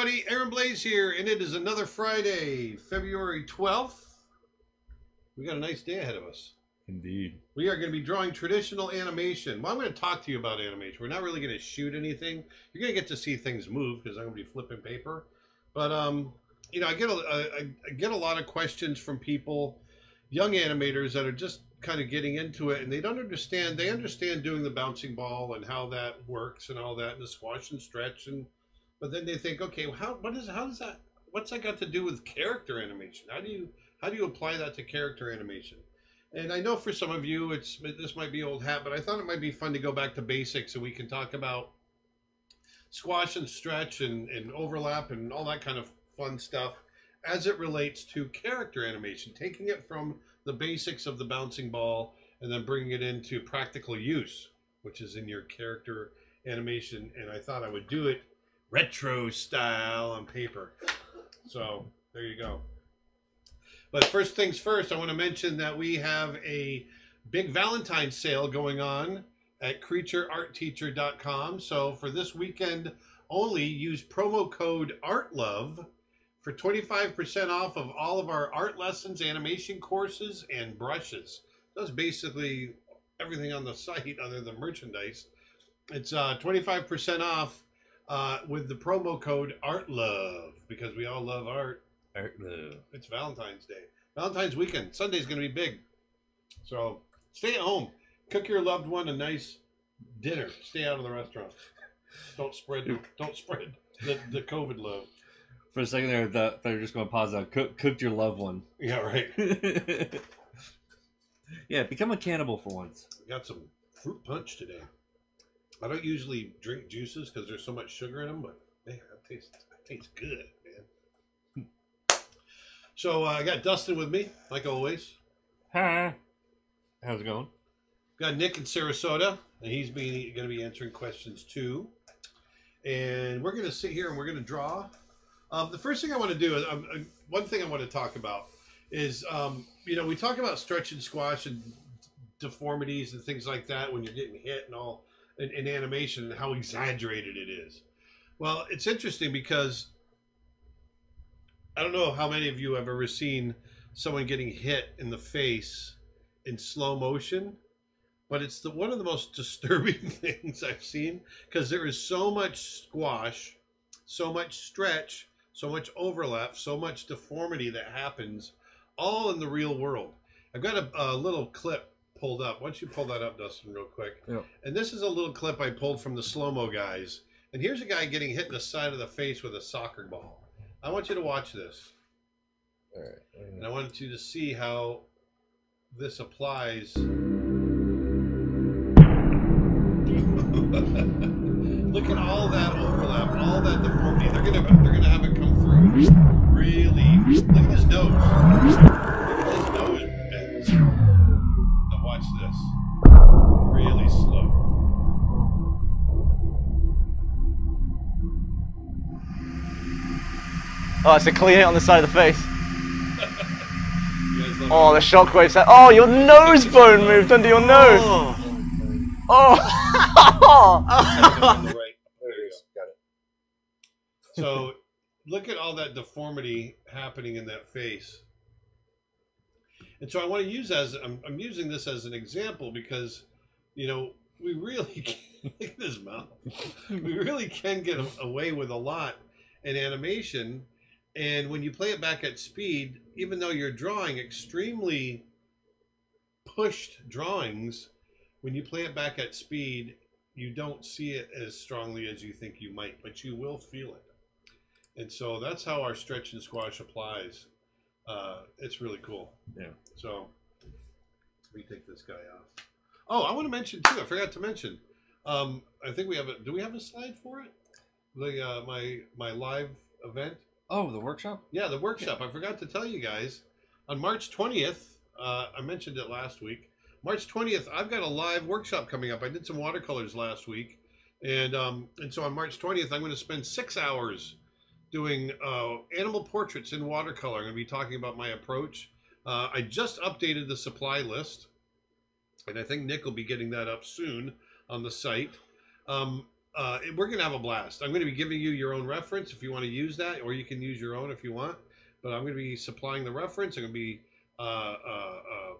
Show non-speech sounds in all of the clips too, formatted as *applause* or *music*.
everybody. Aaron Blaise here, and it is another Friday, February 12th. We got a nice day ahead of us. Indeed. We are going to be drawing traditional animation. Well, I'm going to talk to you about animation. We're not really going to shoot anything. You're going to get to see things move because I'm going to be flipping paper. But um, you know, I get a I, I get a lot of questions from people, young animators that are just kind of getting into it, and they don't understand. They understand doing the bouncing ball and how that works and all that, and the squash and stretch, and but then they think, okay, well, how what is how does that what's that got to do with character animation? How do you how do you apply that to character animation? And I know for some of you, it's this might be old hat, but I thought it might be fun to go back to basics and we can talk about squash and stretch and, and overlap and all that kind of fun stuff as it relates to character animation, taking it from the basics of the bouncing ball and then bringing it into practical use, which is in your character animation. And I thought I would do it retro style on paper. So there you go. But first things first, I want to mention that we have a big Valentine's sale going on at creatureartteacher.com. So for this weekend only, use promo code ARTLOVE for 25% off of all of our art lessons, animation courses, and brushes. That's basically everything on the *laughs* site other than merchandise. It's uh, 25% off uh, with the promo code ARTLOVE because we all love art. It's Valentine's Day. Valentine's weekend. Sunday's going to be big. So stay at home. Cook your loved one a nice dinner. Stay out of the restaurant. Don't spread don't spread the, the COVID love. For a second there, I thought thought were just going to pause out. Cook, cooked your loved one. Yeah, right. *laughs* yeah, become a cannibal for once. Got some fruit punch today. I don't usually drink juices because there's so much sugar in them, but man, that tastes that tastes good. So uh, I got Dustin with me, like always. Hi. How's it going? Got Nick in Sarasota, and he's going to be answering questions too. And we're going to sit here and we're going to draw. Um, the first thing I want to do is um, uh, one thing I want to talk about is um, you know we talk about stretch and squash and deformities and things like that when you're getting hit and all in, in animation and how exaggerated it is. Well, it's interesting because I don't know how many of you have ever seen someone getting hit in the face in slow motion, but it's the one of the most *laughs* disturbing *laughs* things I've seen because there is so much squash, so much stretch, so much overlap, so much deformity that happens all in the real world. I've got a, a little clip pulled up. Why don't you pull that up, Dustin, real quick? Yep. And this is a little clip I pulled from the slow mo guys. And here's a guy getting hit in the side of the face with a soccer ball. I want you to watch this. All And I want you to see how this applies. *laughs* Look at all that overlap, all that deformity. They're gonna they're gonna have it come through really. Look at his nose. Oh, it's a clear hit on the side of the face. *laughs* You Oh, the shockwave set. Oh, your nose bone moved under your oh. nose. Oh. on *laughs* the right. There you go. Got it. So look at all that deformity happening in that face. And so I want to use as I'm, I'm using this as an example because you know we really *laughs* can, look at his mouth. we really can get away with a lot in animation, and when you play it back at speed, even though you're drawing extremely pushed drawings, when you play it back at speed, you don't see it as strongly as you think you might, but you will feel it. And so that's how our stretch and squash applies. Uh, it's really cool. Yeah. So let me take this guy off. Oh, I want to mention too. I forgot to mention. Um, I think we have a. Do we have a slide for it? The uh, my my live event. Oh, the workshop? Yeah, the workshop. I forgot to tell you guys. On March 20th, uh, I mentioned it last week. March 20th, I've got a live workshop coming up. I did some watercolors last week. And, um, and so on March 20th, I'm going to spend six hours doing uh, animal portraits in watercolor. I'm going to be talking about my approach. Uh, I just updated the supply list, and I think Nick will be getting that up soon on the site. Um, uh, we're gonna have a blast. I'm gonna be giving you your own reference if you want to use that, or you can use your own if you want. But I'm gonna be supplying the reference. I'm gonna be uh, uh, uh,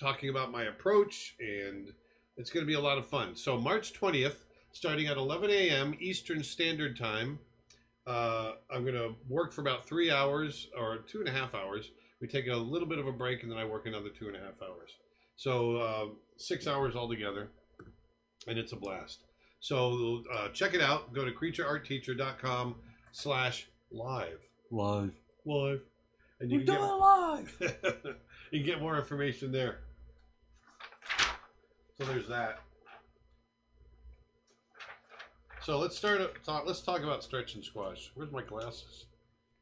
talking about my approach, and it's gonna be a lot of fun. So March 20th, starting at 11 a.m. Eastern Standard Time. Uh, I'm gonna work for about three hours or two and a half hours. We take a little bit of a break, and then I work another two and a half hours. So uh, six hours altogether, and it's a blast. So uh, check it out. Go to creatureartteacher.com slash live. Live. Live. And We're you doing can, it live. get, *laughs* you can get more information there. So there's that. So let's start. up- Talk, let's talk about stretch and squash. Where's my glasses?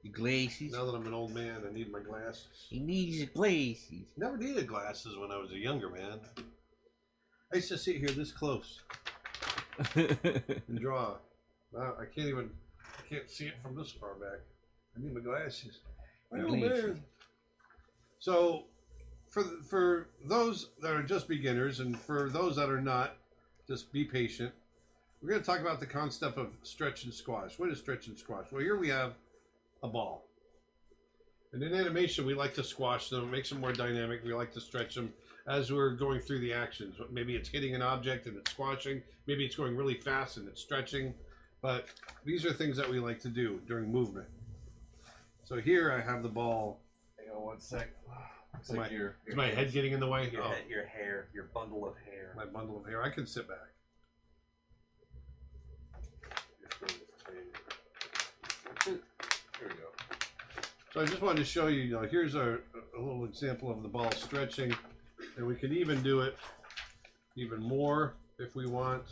Your glasses. Now that I'm an old man, I need my glasses. He needs his glasses. Never needed glasses when I was a younger man. I used to sit here this close *laughs* and draw. I can't even. I can't see it from this far back. I need my glasses. Glasses. man. So, for for those that are just beginners, and for those that are not, just be patient. We're going to talk about the concept of stretch and squash. What is stretch and squash? Well, here we have a ball. And in animation, we like to squash them, make them more dynamic. We like to stretch them as we're going through the actions. Maybe it's hitting an object and it's squashing. Maybe it's going really fast and it's stretching. But these are things that we like to do during movement. So here I have the ball. Hang on one sec. Looks my- like your, Is my head getting in the way? your, Oh, head, your hair, your bundle of hair. my bundle of hair. I can sit back. Here we go. So I just wanted to show you, you know, here's a, a little example of the ball stretching. And we can even do it even more if we want.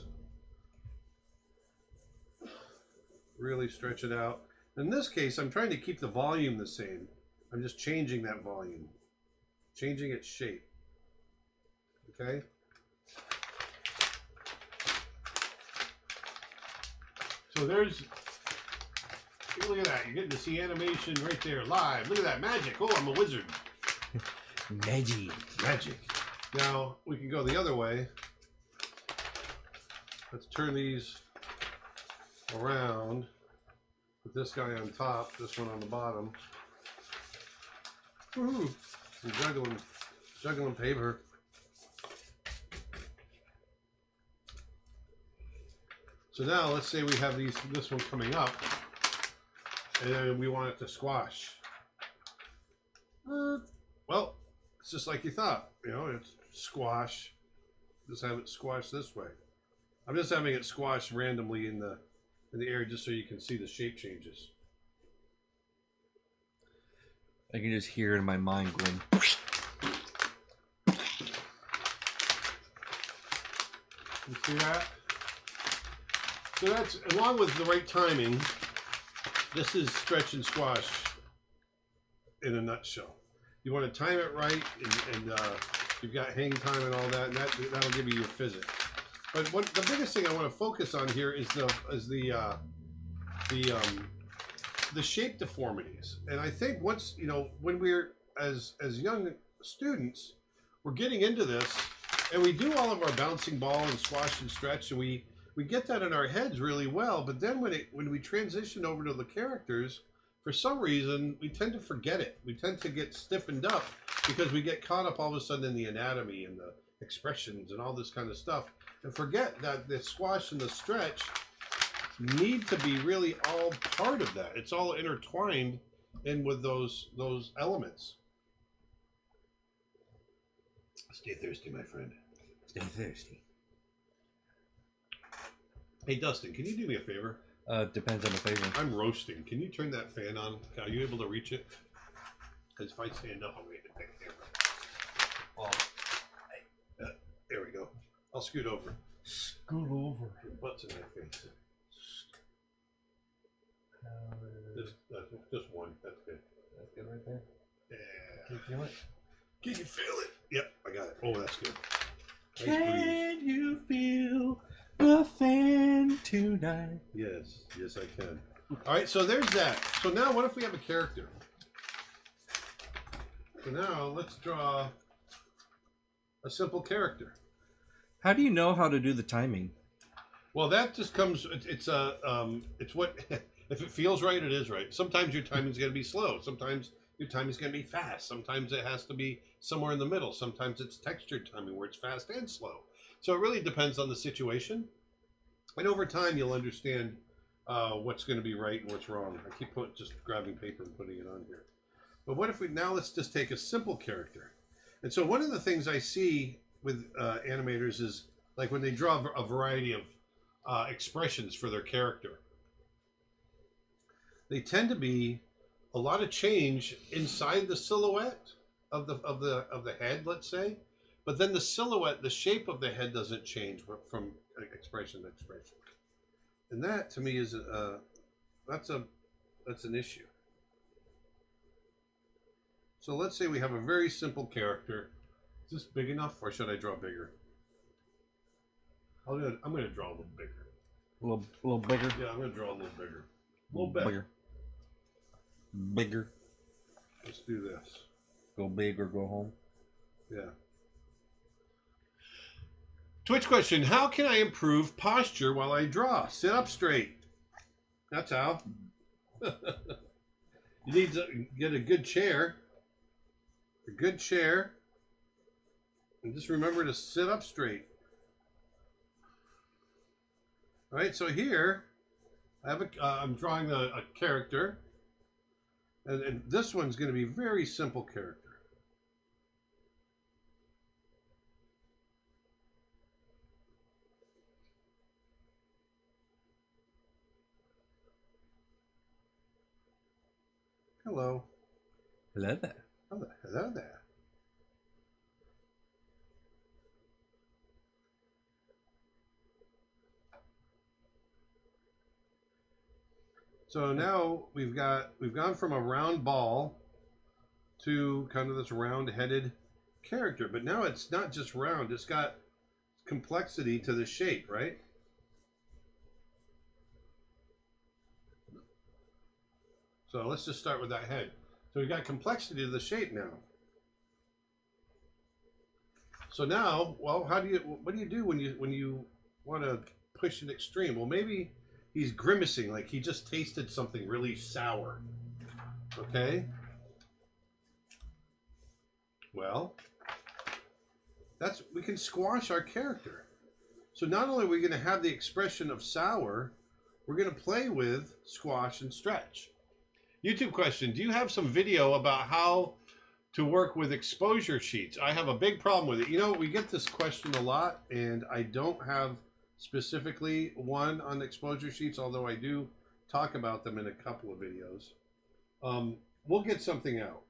Really stretch it out. In this case, I'm trying to keep the volume the same. I'm just changing that volume, changing its shape. Okay? So there's Look at that. You're getting to see animation right there live. Look at that. Magic. Oh, I'm a wizard. *laughs* Magic. Magic. Now, we can go the other way. Let's turn these around. Put this guy on top, this one on the bottom. Woohoo! I'm juggling, juggling paper. So now, let's say we have these, this one coming up, and we want it to squash. Uh, well, it's just like you thought. You know, it's squash. Just have it squashed this way. I'm just having it squashed randomly in the in the air just so you can see the shape changes. I can just hear in my mind going. You see that? So that's along with the right timing. This is stretch and squash in a nutshell. You want to time it right, and, and uh, you've got hang time and all that, and that that'll give you your physics. But what the biggest thing I want to focus on here is the is the uh, the um, the shape deformities. And I think once you know when we're as as young students, we're getting into this, and we do all of our bouncing ball and squash and stretch, and we we get that in our heads really well. But then when it when we transition over to the characters, for some reason we tend to forget it. We tend to get stiffened up because we get caught up all of a sudden in the anatomy and the expressions and all this kind of stuff, and forget that the squash and the stretch need to be really all part of that. It's all intertwined in with those those elements. Stay thirsty, my friend. Stay thirsty. Hey, Dustin, can you do me a favor? Uh, depends on the flavor. I'm roasting. Can you turn that fan on? Are you able to reach it? Because if I stand up, I'm going to hit that camera. Well, There we go. I'll scoot over. scoot over. Your butt's in my face. Just, uh, just one. That's good. That's good right there. Yeah. Can you feel it? Can you feel it? Yep, I got it. Oh, that's good. Nice breeze. Can you feel the fan tonight? Yes, yes, I can. All right, so there's that. So now, what if we have a character? So now, let's draw a simple character. How do you know how to do the timing? Well, that just comes. It's, it's a. Um, it's what. *laughs* if it feels right, it is right. Sometimes your timing's going to be slow. Sometimes your timing's going to be fast. Sometimes it has to be somewhere in the middle. Sometimes it's textured timing where it's fast and slow. So it really depends on the situation. And over time, you'll understand uh, what's going to be right and what's wrong. I keep put, just grabbing paper and putting it on here. But what if we now let's just take a simple character. And so one of the things I see with uh, animators is like when they draw a variety of uh, expressions for their character, they tend to be a lot of change inside the silhouette of the of the of the head, let's say, but then the silhouette, the shape of the head doesn't change from expression to expression, and that to me is a that's a that's an issue. So let's say we have a very simple character. Is this big enough, or should I draw bigger? I'm gonna, I'm gonna draw a little bigger. A little, a little bigger. Yeah, I'm gonna draw a little bigger. A little bigger. bigger. Bigger. Let's do this. Go big or go home. Yeah. Twitch question: How can I improve posture while I draw? Sit up straight. That's how. *laughs* you need to get a good chair. A good chair. And just remember to sit up straight. All right, so here I have a, uh, I'm drawing a, a character. And, and this one's going to be very simple character. Hello. Hello there. Hello, hello there. So now we've got we've gone from a round ball to kind of this round-headed character, but now it's not just round; it's got complexity to the shape, right? So let's just start with that head. So we've got complexity to the shape now. So now, well, how do you what do you do when you when you want to push an extreme? Well, maybe he's grimacing like he just tasted something really sour. Okay? Well, that's we can squash our character. So not only are we going to have the expression of sour, we're going to play with squash and stretch. YouTube question, do you have some video about how to work with exposure sheets? I have a big problem with it. You know, we get this question a lot and I don't have specifically one on exposure sheets, although I do talk about them in a couple of videos. Um, we'll get something out.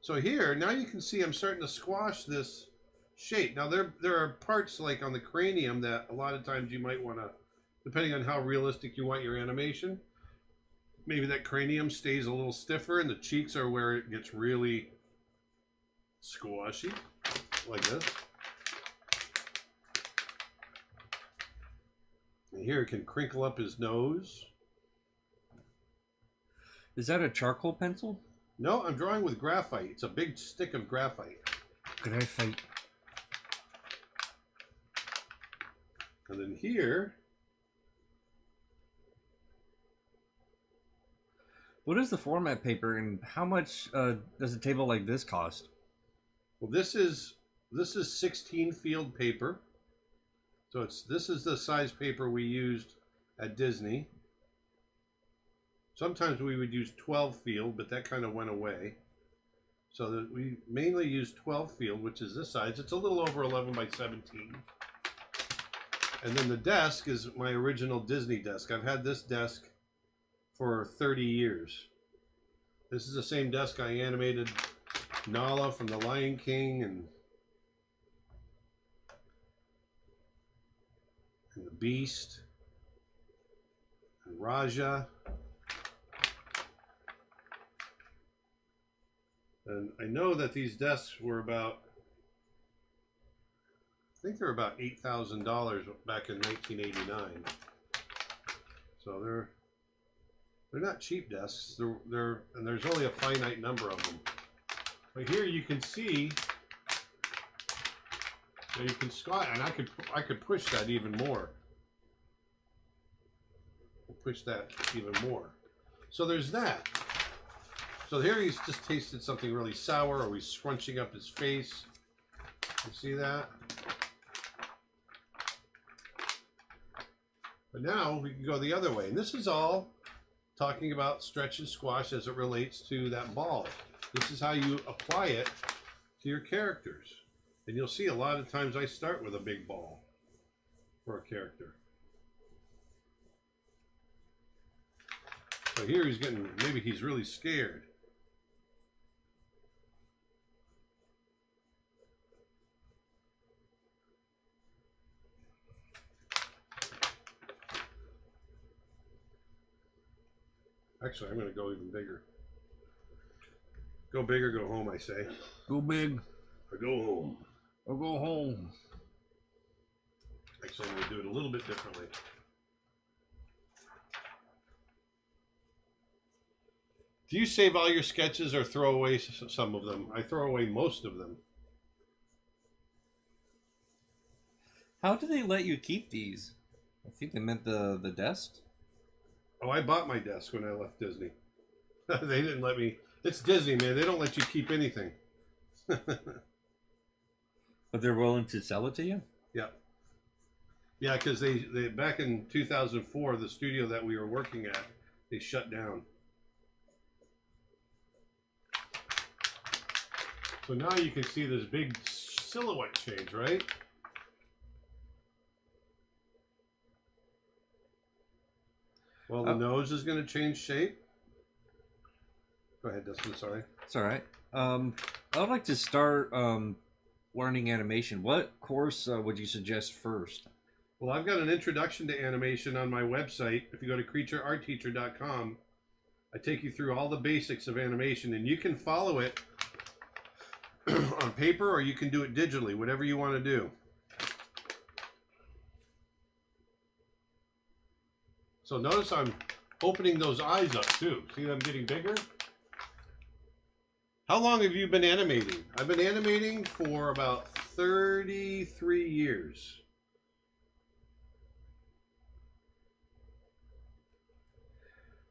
So here, now you can see I'm starting to squash this shape. Now there, there are parts like on the cranium that a lot of times you might want to, depending on how realistic you want your animation, maybe that cranium stays a little stiffer and the cheeks are where it gets really squashy, like this. And here it can crinkle up his nose. Is that a charcoal pencil? No, I'm drawing with graphite. It's a big stick of graphite. Graphite. And then here, What is the format paper and how much uh, does a table like this cost? well, this is this is 16 field paper. So it's this is the size paper we used at Disney. Sometimes we would use 12 field, but that kind of went away. So that we mainly use 12 field, which is this size. It's a little over 11 by 17. And then the desk is my original Disney desk. I've had this desk for 30 years. This is the same desk I animated Nala from The Lion King and and the Beast and Rajah. And I know that these desks were about I think they're about eight thousand dollars back in nineteen eighty nine. So they're they're not cheap desks. They're they're and there's only a finite number of them. But here you can see So you can squat, and I could I could push that even more. Push that even more. So there's that. So here he's just tasted something really sour, or he's scrunching up his face. You see that? But now we can go the other way, and this is all talking about stretch and squash as it relates to that ball. This is how you apply it to your characters. And you'll see a lot of times I start with a big ball for a character. So here he's getting, maybe he's really scared. Actually, I'm going to go even bigger. Go big or go home, I say. Go big Or go home. or go home. Actually, I'm going to do it a little bit differently. Do you save all your sketches or throw away some of them? I throw away most of them. How do they let you keep these? I think they meant the the desk. Oh, I bought my desk when I left Disney. *laughs* they didn't let me. It's Disney, man. They don't let you keep anything. *laughs* But they're willing to sell it to you? Yeah. Yeah, because they, they back in 2004, the studio that we were working at, they shut down. So now you can see this big silhouette change, right? Well, the Uh, nose is going to change shape. Go ahead, Dustin. Sorry. It's all right. Um, I would like to start um, learning animation. What course uh, would you suggest first? Well, I've got an introduction to animation on my website. If you go to creatureartteacher.com, I take you through all the basics of animation, and you can follow it *clears throat* on paper or you can do it digitally, whatever you want to do. So notice I'm opening those eyes up too. See them getting bigger? How long have you been animating? I've been animating for about 33 years.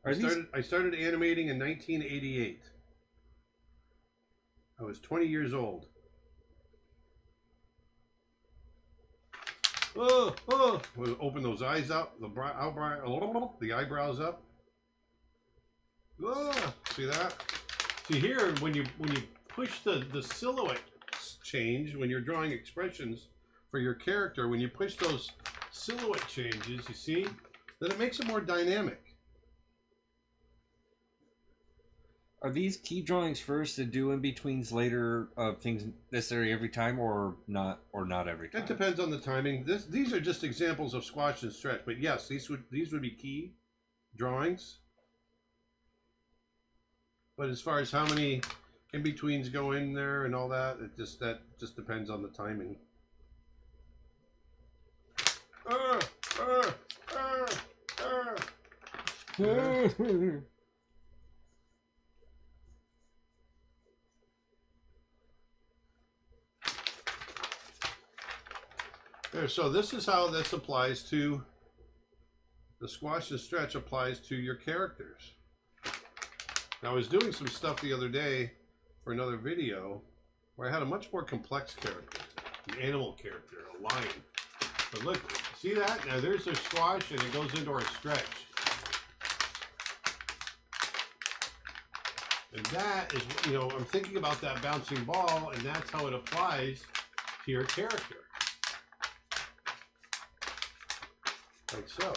I started, I started animating in 1988. I was 20 years old. Oh, oh! Open those eyes up, the brow, the eyebrows up. Oh, see that? See here, when you when you push the the silhouette change when you're drawing expressions for your character, when you push those silhouette changes, you see, then it makes it more dynamic. Are these key drawings first and do in betweens later uh, things necessary every time or not or not every time? It depends on the timing. This these are just examples of squash and stretch, but yes, these would these would be key drawings. But as far as how many in betweens go in there and all that, it just that just depends on the timing. Ah, ah, ah, *laughs* There, so this is how this applies to the squash and stretch applies to your characters. Now I was doing some stuff the other day for another video where I had a much more complex character, an animal character, a lion. But look, see that? Now there's a squash and it goes into our stretch. And that is, you know, I'm thinking about that bouncing ball and that's how it applies to your character. Like so.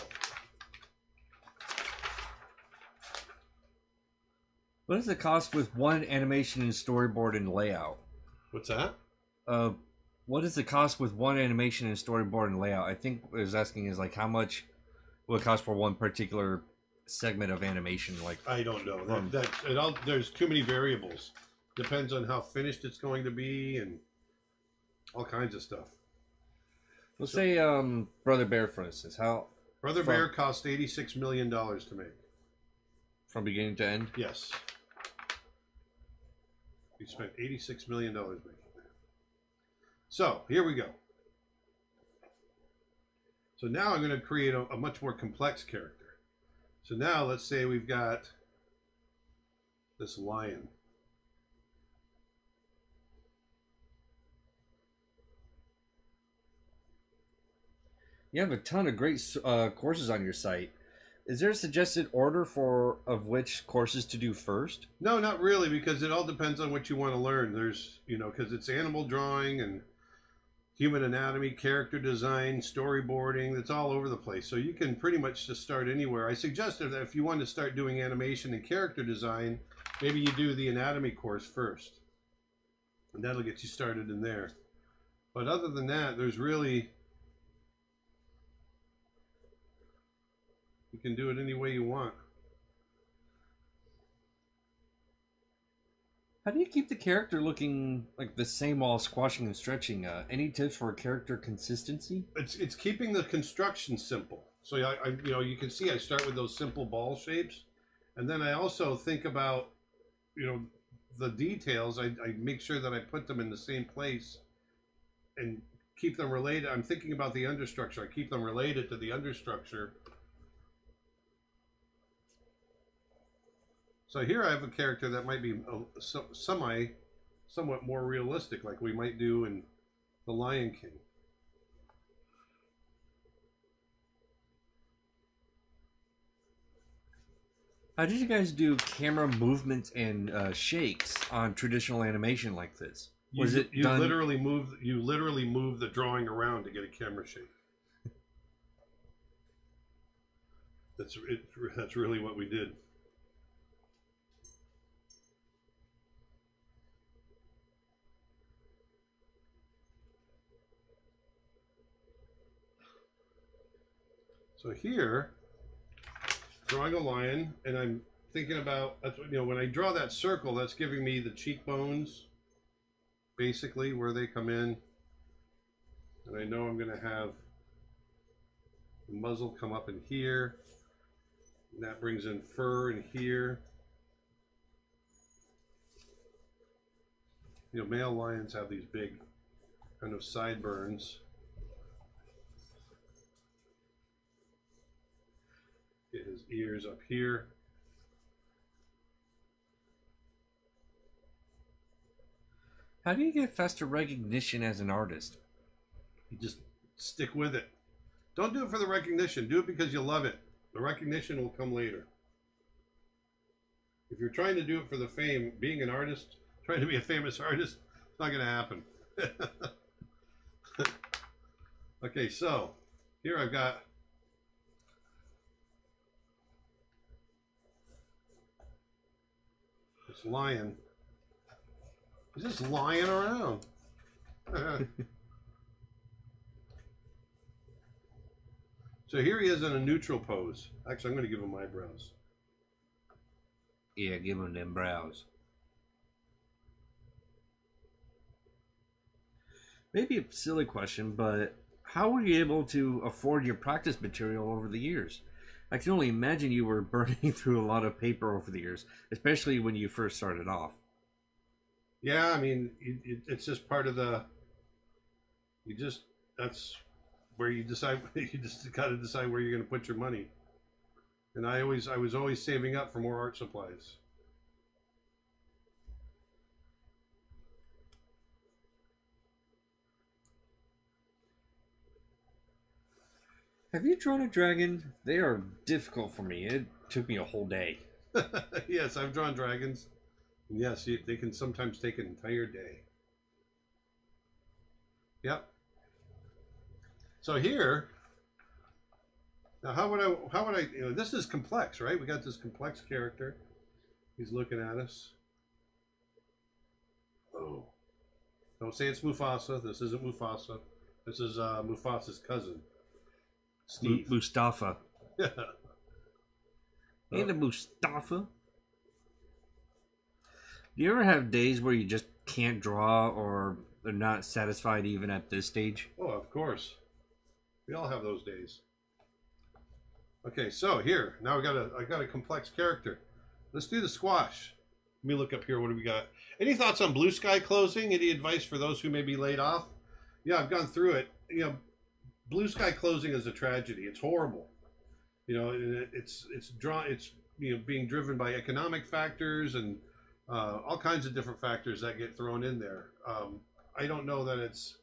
What is the cost with one animation and storyboard and layout? What's that? Uh, what is the cost with one animation and storyboard and layout? I think what I was asking is like how much will it cost for one particular segment of animation? Like I don't know. That, that it all, there's too many variables. Depends on how finished it's going to be and all kinds of stuff. Let's say um Brother Bear for instance, how Brother From- Bear cost eighty-six million dollars to make. from beginning to end. Yes. He spent eighty-six million dollars making that. So here we go. So now I'm going to create a, a much more complex character. So now let's say we've got this lion. You have a ton of great uh, courses on your site. Is there a suggested order for of which courses to do first? No, not really, because it all depends on what you want to learn. There's, you know, because it's animal drawing and human anatomy, character design, storyboarding. That's all over the place. So you can pretty much just start anywhere. I suggested that if you want to start doing animation and character design, maybe you do the anatomy course first, and that'll get you started in there. But other than that, there's really you can do it any way you want. How do you keep the character looking like the same while squashing and stretching? Uh, any tips for character consistency? it's it's keeping the construction simple. So I, I you know you can see I start with those simple ball shapes, and then I also think about you know the details. I, I make sure that I put them in the same place, and keep them related. I'm thinking about the understructure. I keep them related to the understructure. So here I have a character that might be a, so- semi, somewhat more realistic, like we might do in The Lion King. How did you guys do camera movements and uh, shakes on traditional animation like this? You, Was it you done- literally move you literally move the drawing around to get a camera shake. *laughs* That's it, that's really what we did. So here, drawing a lion, and I'm thinking about you know when I draw that circle, that's giving me the cheekbones basically where they come in. And I know I'm going to have the muzzle come up in here. And that brings in fur in here. You know, male lions have these big kind of sideburns. Get his ears up here. How do you get faster recognition as an artist? You just stick with it. Don't do it for the recognition. Do it because you love it. The recognition will come later. If you're trying to do it for the fame, being an artist, trying to be a famous artist, it's not going to happen. *laughs* okay, so here I've got this lion. He's just lying around. *laughs* So here he is in a neutral pose. Actually, I'm going to give him eyebrows. Yeah, give him them brows. Maybe a silly question, but how were you able to afford your practice material over the years? I can only imagine you were *laughs* burning through a lot of paper over the years, especially when you first started off. Yeah, I mean, it, it, it's just part of the. You just that's where you decide. *laughs* You just got to decide where you're going to put your money. And I always, I was always saving up for more art supplies. Have you drawn a dragon? They are difficult for me. It took me a whole day. *laughs* yes, I've drawn dragons. Yes, they can sometimes take an entire day. Yep. So here, now how would I? How would I? You know, this is complex, right? We got this complex character. He's looking at us. Oh, don't say it's Mufasa. This isn't Mufasa. This is uh, Mufasa's cousin, Steve. Mu- Mustafa. *laughs* Ain't a Mustafa. Do you ever have days where you just can't draw or are not satisfied even at this stage? Oh, of course. We all have those days. Okay, so here now I got a I got a complex character. Let's do the squash. Let me look up here. What do we got? Any thoughts on blue sky closing? Any advice for those who may be laid off? Yeah, I've gone through it. You know, Blue Sky closing is a tragedy. It's horrible. You know, it's it's drawn. It's you know being driven by economic factors and uh, all kinds of different factors that get thrown in there. Um, I don't know that it's.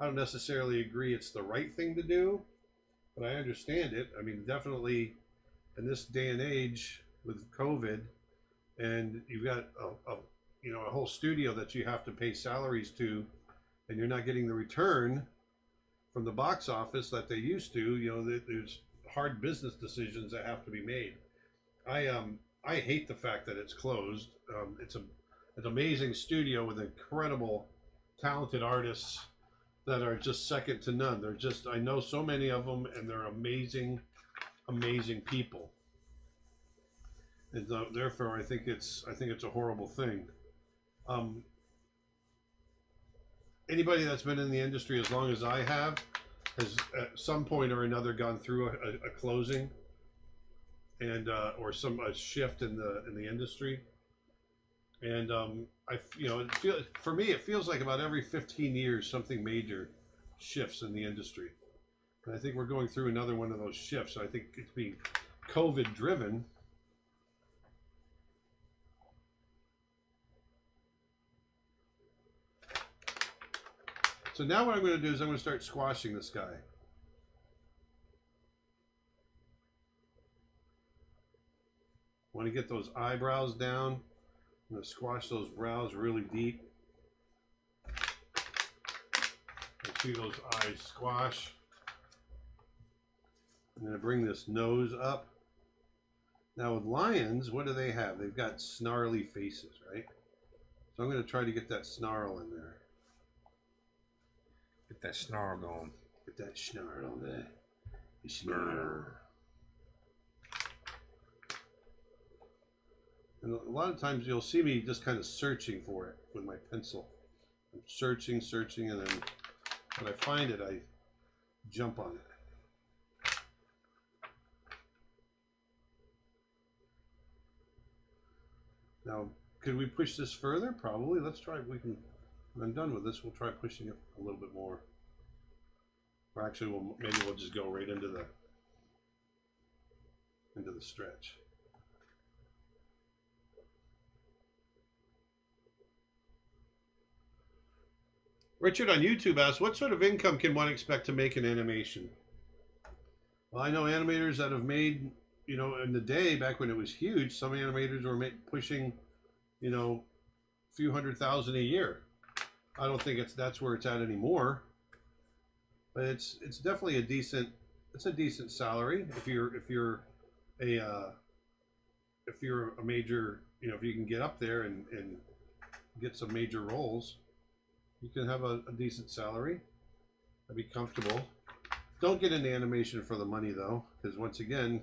I don't necessarily agree it's the right thing to do, but I understand it. I mean, definitely in this day and age with COVID, and you've got a, a you know a whole studio that you have to pay salaries to, and you're not getting the return from the box office that they used to. You know, there's hard business decisions that have to be made. I um I hate the fact that it's closed. Um, it's a an amazing studio with incredible, talented artists that are just second to none. They're just I know so many of them, and they're amazing, amazing people. And therefore, I think it's I think it's a horrible thing. Um, anybody that's been in the industry as long as I have has at some point or another gone through a, a, a closing and uh, or some a shift in the in the industry. And um, I, you know, it feel for me it feels like about every 15 years something major shifts in the industry. And I think we're going through another one of those shifts. I think it's being COVID driven. So now what I'm going to do is I'm going to start squashing this guy. Want to get those eyebrows down. I'm going to squash those brows really deep. See those eyes squash. I'm going to bring this nose up. Now with lions, what do they have? They've got snarly faces, right? So I'm going to try to get that snarl in there. Get that snarl going. Get that snarl there. The snarl. And a lot of times you'll see me just kind of searching for it with my pencil. I'm searching, searching, and then when I find it, I jump on it. Now, could we push this further? Probably. Let's try. if We can. When I'm done with this, we'll try pushing it a little bit more. Or actually, we'll maybe we'll just go right into the into the stretch. Richard on YouTube asks, "What sort of income can one expect to make in animation?" Well, I know animators that have made, you know, in the day back when it was huge, some animators were ma- pushing, you know, a few hundred thousand a year. I don't think it's that's where it's at anymore. But it's it's definitely a decent it's a decent salary if you're if you're a uh, if you're a major you know if you can get up there and, and get some major roles, you can have a, a decent salary. I'd be comfortable. Don't get into animation for the money though, because once again,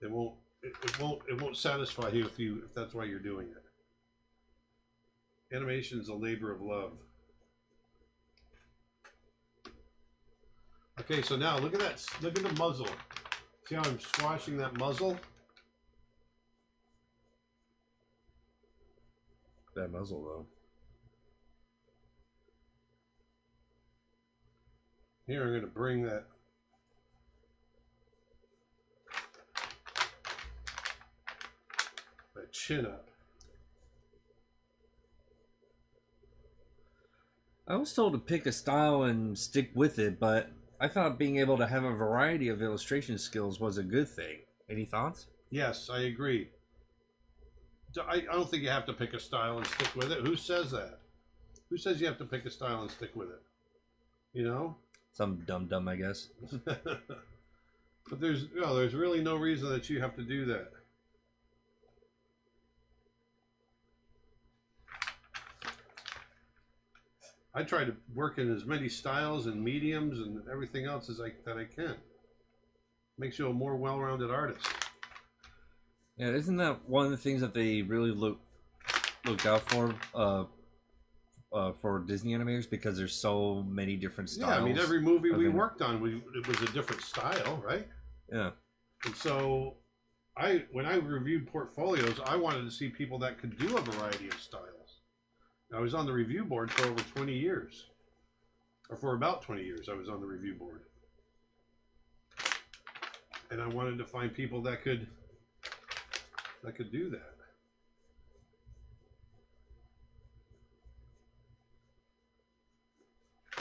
it won't it, it won't it won't satisfy you if you if that's why you're doing it. Animation is a labor of love. Okay, so now look at that. Look at the muzzle. See how I'm squashing that muzzle? That muzzle though. Here, I'm going to bring that. That chin up. I was told to pick a style and stick with it, but I thought being able to have a variety of illustration skills was a good thing. Any thoughts? Yes, I agree. I don't think you have to pick a style and stick with it. Who says that? Who says you have to pick a style and stick with it? You know? Some dumb dumb, I guess. *laughs* but there's no, there's really no reason that you have to do that. I try to work in as many styles and mediums and everything else as I that I can. Makes you a more well-rounded artist. Yeah, isn't that one of the things that they really look looked out for uh, uh, for Disney animators because there's so many different styles. Yeah, I mean every movie we worked on, we it was a different style, right? yeah. And so, I when I reviewed portfolios, I wanted to see people that could do a variety of styles. I was on the review board for over twenty years, or for about 20 years, I was on the review board. And I wanted to find people that could that could do that.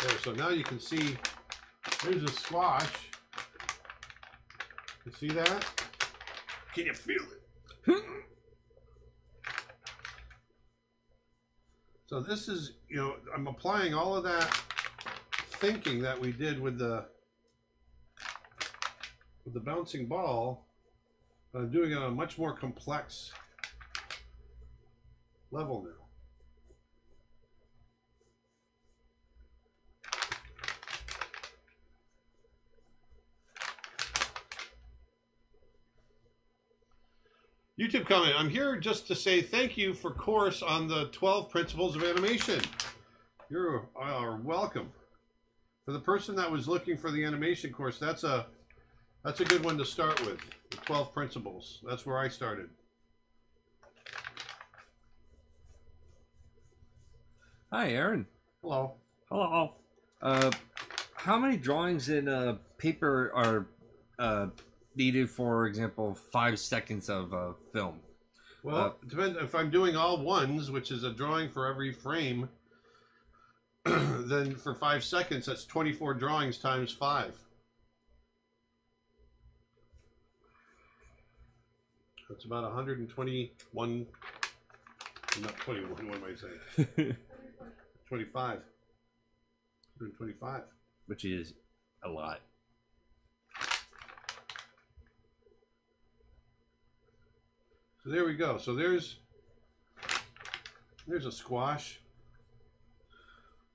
There, so now you can see there's a squash. You see that? Can you feel it? *laughs* so this is, you know, I'm applying all of that thinking that we did with the with the bouncing ball, but I'm doing it on a much more complex level now. YouTube comment. I'm here just to say thank you for course on the 12 principles of animation. You are welcome. For the person that was looking for the animation course, that's a that's a good one to start with. The 12 principles. That's where I started. Hi, Aaron. Hello. Hello. Uh, how many drawings in uh, paper are uh, needed, for example, five seconds of uh, film? Well, Uh, depends if I'm doing all ones, which is a drawing for every frame. *clears throat* then for five seconds, that's 24 drawings times five. That's about 121. Not 21. What am I saying? *laughs* 25. 125. Which is a lot. So there we go. So there's there's a squash.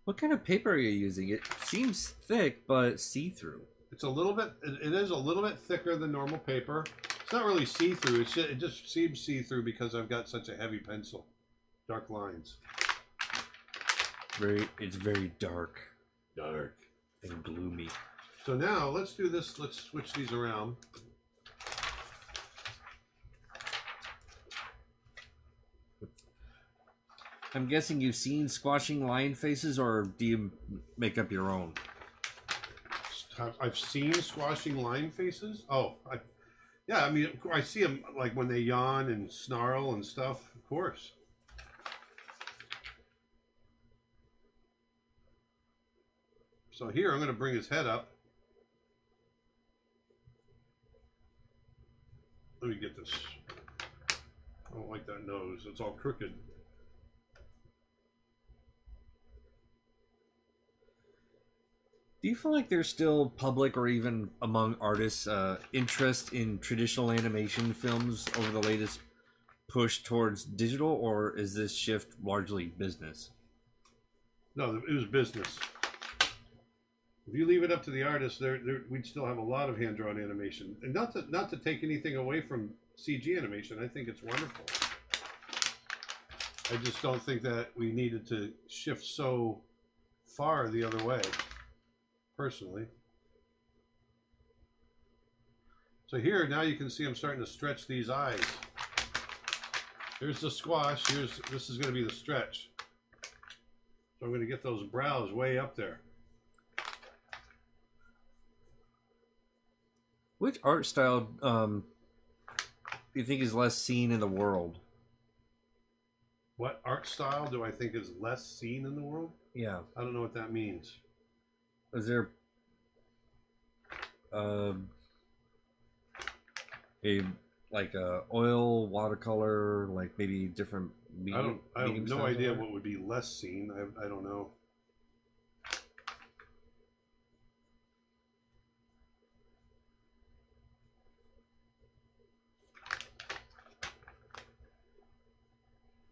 What kind of paper are you using? It seems thick, but see-through. It's a little bit. It, it is a little bit thicker than normal paper. It's not really see-through. It's just, it just seems see-through because I've got such a heavy pencil, dark lines. Very, it's very dark Dark. and gloomy. So now let's do this. Let's switch these around. I'm guessing you've seen squashing lion faces, or do you make up your own? I've- seen squashing lion faces. Oh, I, yeah. I mean, I see them like when they yawn and snarl and stuff. Of course. So here, I'm going to bring his head up. Let me get this. I don't like that nose. It's all crooked. Do you feel like there's still public or even among artists uh, interest in traditional animation films over the latest push towards digital, or is this shift largely business? No, it was business. If you leave it up to the artists, there, there we'd still have a lot of hand drawn animation, and not to not to take anything away from CG animation. I think it's wonderful. I just don't think that we needed to shift so far the other way, personally. So here, now you can see I'm starting to stretch these eyes. Here's the squash. Here's this is going to be the stretch. So I'm going to get those brows way up there. Which art style um, do you think is less seen in the world? What art style do I think is less seen in the world? Yeah. I don't know what that means. Is there um, a like a oil watercolor, like maybe different medium? I don't. I have no idea what would be less seen. I, I don't know.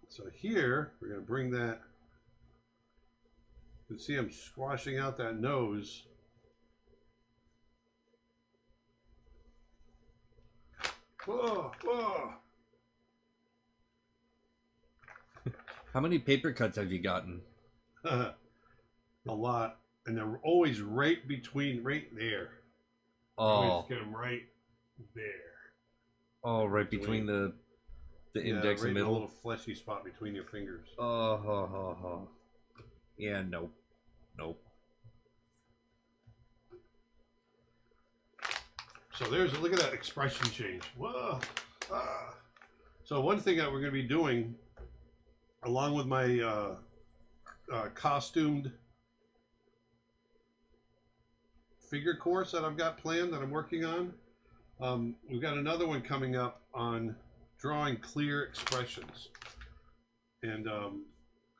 So here we're going to bring that. You can see I'm squashing out that nose. Whoa, whoa. *laughs* How many paper cuts have you gotten? *laughs* a lot, and they're always right between, right there. Oh, Always get them right there. oh, right between the the Yeah, index right in and the middle. little fleshy spot between your fingers. Oh, ho, ho, ho. Yeah, nope. Nope. So there's, a look at that expression change. Whoa. Ah. So one thing that we're going to be doing, along with my uh, uh, costumed figure course that I've got planned that I'm working on, um, we've got another one coming up on drawing clear expressions. And um,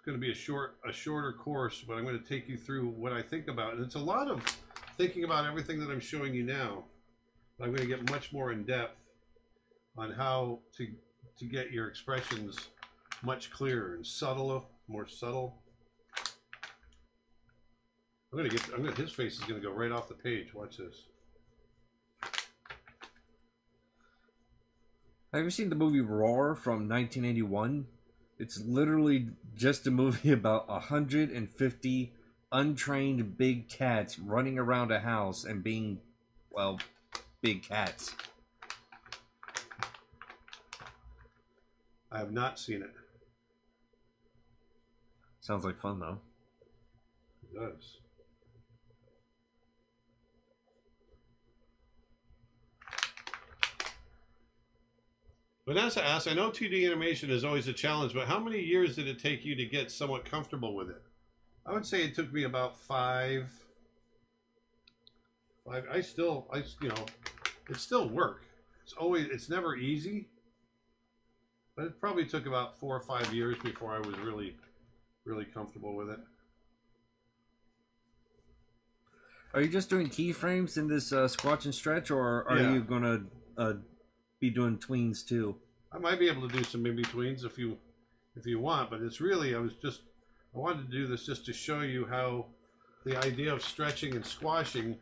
going to be a short a shorter course, but I'm going to take you through what I think about, and it's a lot of thinking about everything that I'm showing you now. I'm going to get much more in depth on how to to get your expressions much clearer and subtle, more subtle. I'm gonna get. I'm gonna. His face is gonna go right off the page. Watch this. Have you seen the movie Roar from 1981? It's literally just a movie *laughs* about 150 untrained big cats running around a house and being, well, big cats. I have not seen it. Sounds like fun though. It does. Vanessa asks, I know 2D animation is always a challenge, but how many years did it take you to get somewhat comfortable with it? I would say it took me about five. Five. I still, I you know, it's still work. It's always, it's never easy. But it probably took about four or five years before I was really, really comfortable with it. Are you just doing keyframes in this uh, squatch and stretch, or are Yeah. you gonna uh, be doing tweens too? I might be able to do some in betweens if you if you want, but it's really I was just I wanted to do this just to show you how the idea of stretching and squashing,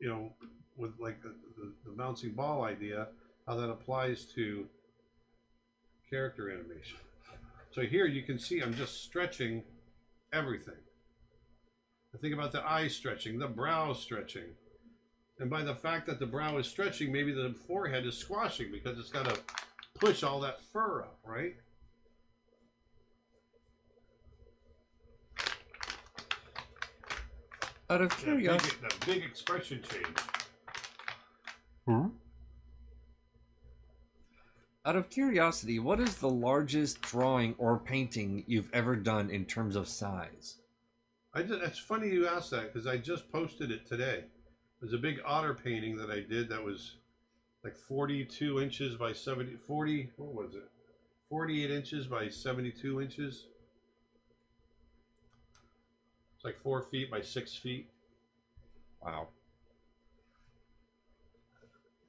you know, with like the, the, the bouncing ball idea, how that applies to character animation. So here you can see I'm just stretching everything. I think about the eye stretching, the brow stretching. And by the fact that the brow is stretching, maybe the forehead is squashing because it's got to push all that fur up, right? Out of That big, curiosity, that big expression change. Hmm? out of curiosity, what is the largest drawing or painting you've ever done in terms of size? I just, it's funny you asked that because I just posted it today. There's a big otter painting that I did that was like 42 inches by 70, 40, what was it? 48 inches by 72 inches. It's like four feet by six feet. Wow,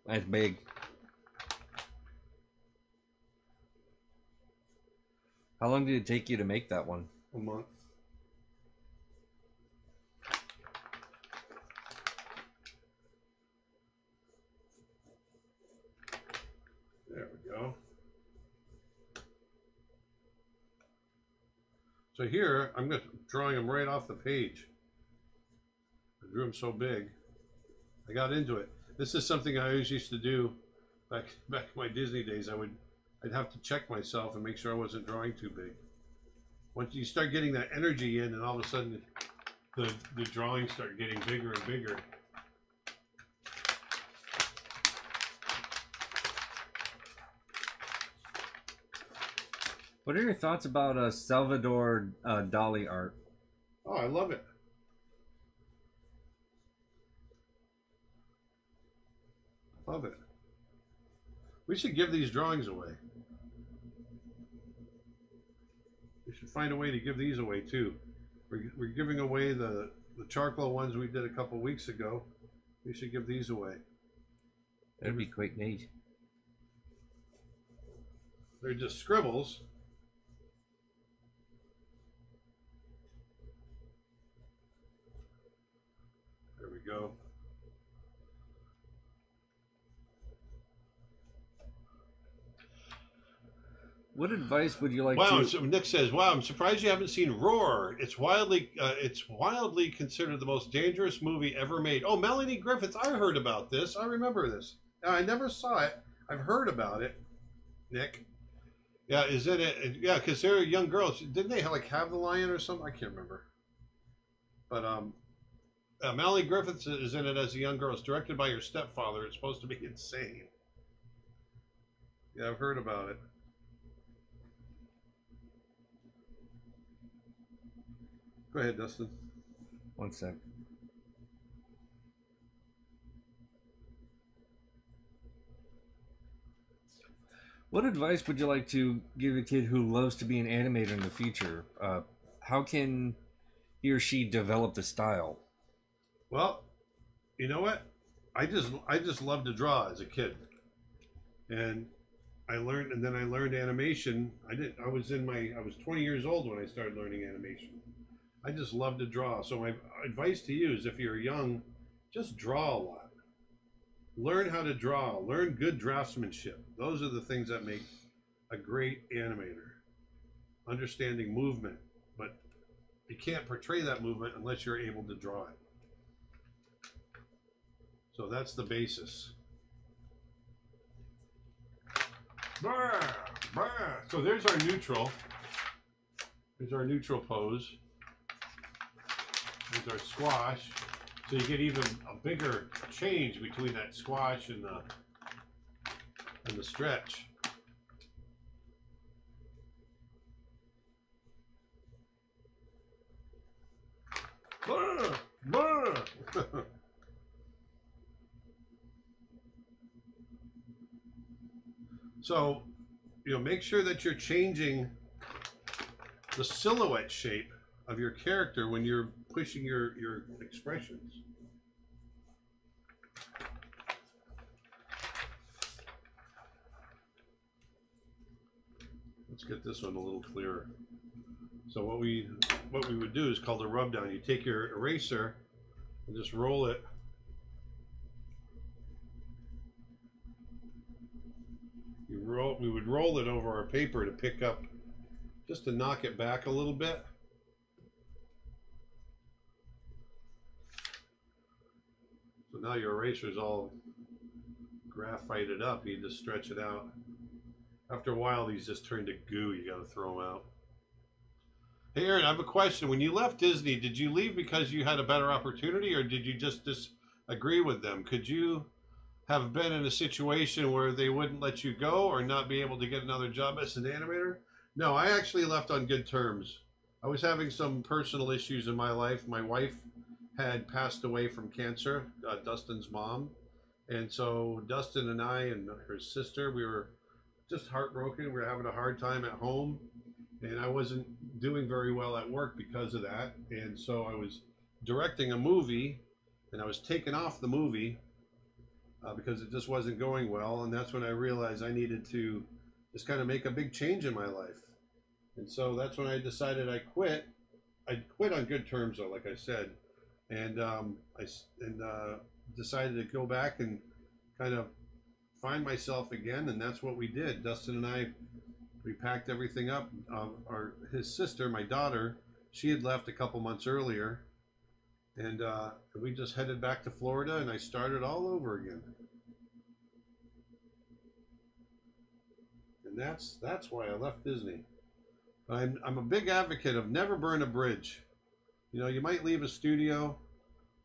that's big. How long did it take you to make that one? a month. There we go. So here, I'm just drawing them right off the page. I drew them so big. I got into it. This is something I always used to do back *laughs* back in my Disney days. I would I'd have to check myself and make sure I wasn't drawing too big once you start getting that energy in and all of a sudden the the drawings start getting bigger and bigger What are your thoughts about uh, Salvador uh, Dali art? oh i love it love it we should give these drawings away we should find a way to give these away too we're, we're giving away the the charcoal ones we did a couple weeks ago we should give these away That'd be quite neat. They're just scribbles. There we go. What advice would you like Wow, to? so Nick says, "Wow, I'm surprised you haven't seen Roar. It's wildly, uh, it's wildly considered the most dangerous movie ever made." Oh, Melanie Griffith, I heard about this. I remember this. Now I never saw it. I've heard about it. Nick, yeah, is it? A, yeah, because they're young girls. Didn't they like have the lion or something? I can't remember. But um, Uh, Griffiths is in it as a young girl. It's directed by your stepfather. It's supposed to be *laughs* insane. Yeah, I've heard about it. Go ahead, Dustin. One sec. What advice would you like to give a kid who loves to be an animator in the future? Uh, how can he or she develop the style? Well, you know what? I just I just loved to draw as a kid, and I learned, and then I learned animation. I did. I was in my. I was 20 years old when I started learning animation. I just love to draw. So my advice to you is, if you're young, just draw a lot. Learn how to draw. Learn good draftsmanship. Those are the things that make a great animator. Understanding movement, but you can't portray that movement unless you're able to draw it. So that's the basis. So there's our neutral. There's our neutral pose. There's our squash. So you get even a bigger change between that squash and the and the stretch. Brr, brr. *laughs* So, you know, make sure that you're changing the silhouette shape of your character when you're pushing your, your expressions. Let's get this one a little clearer. So what we what we would do is called a rub down. You take your eraser and just roll it roll we would roll it over our paper to pick up just to knock it back a little bit. So now your eraser's all graphited up you just stretch it out. After a while these just turn to goo you got to throw them out. Hey aaron i have a question. When you left disney did you leave because you had a better opportunity or did you just disagree with them? Could you have been in a situation where they wouldn't let you go or not be able to get another job as an animator? No, I actually left on good terms. I was having some personal issues in my life. My wife had passed away from cancer, uh, Dustin's mom. And so Dustin and I and her sister, we were just heartbroken. We were having a hard time at home. And I wasn't doing very well at work because of that. And so I was directing a movie and I was taken off the movie uh, because it just wasn't going well. And that's when I realized I needed to just kind of make a big change in my life. And so that's when I decided I quit. I quit on good terms, though, like I said, and um, I and uh, decided to go back and kind of find myself again. And that's what we did. Dustin and I, we packed everything up. Um, our his sister, my daughter, she had left a couple months earlier, and uh, we just headed back to Florida, and I started all over again. And that's that's why I left Disney. I'm I'm a big advocate of never burn a bridge. You know, you might leave a studio,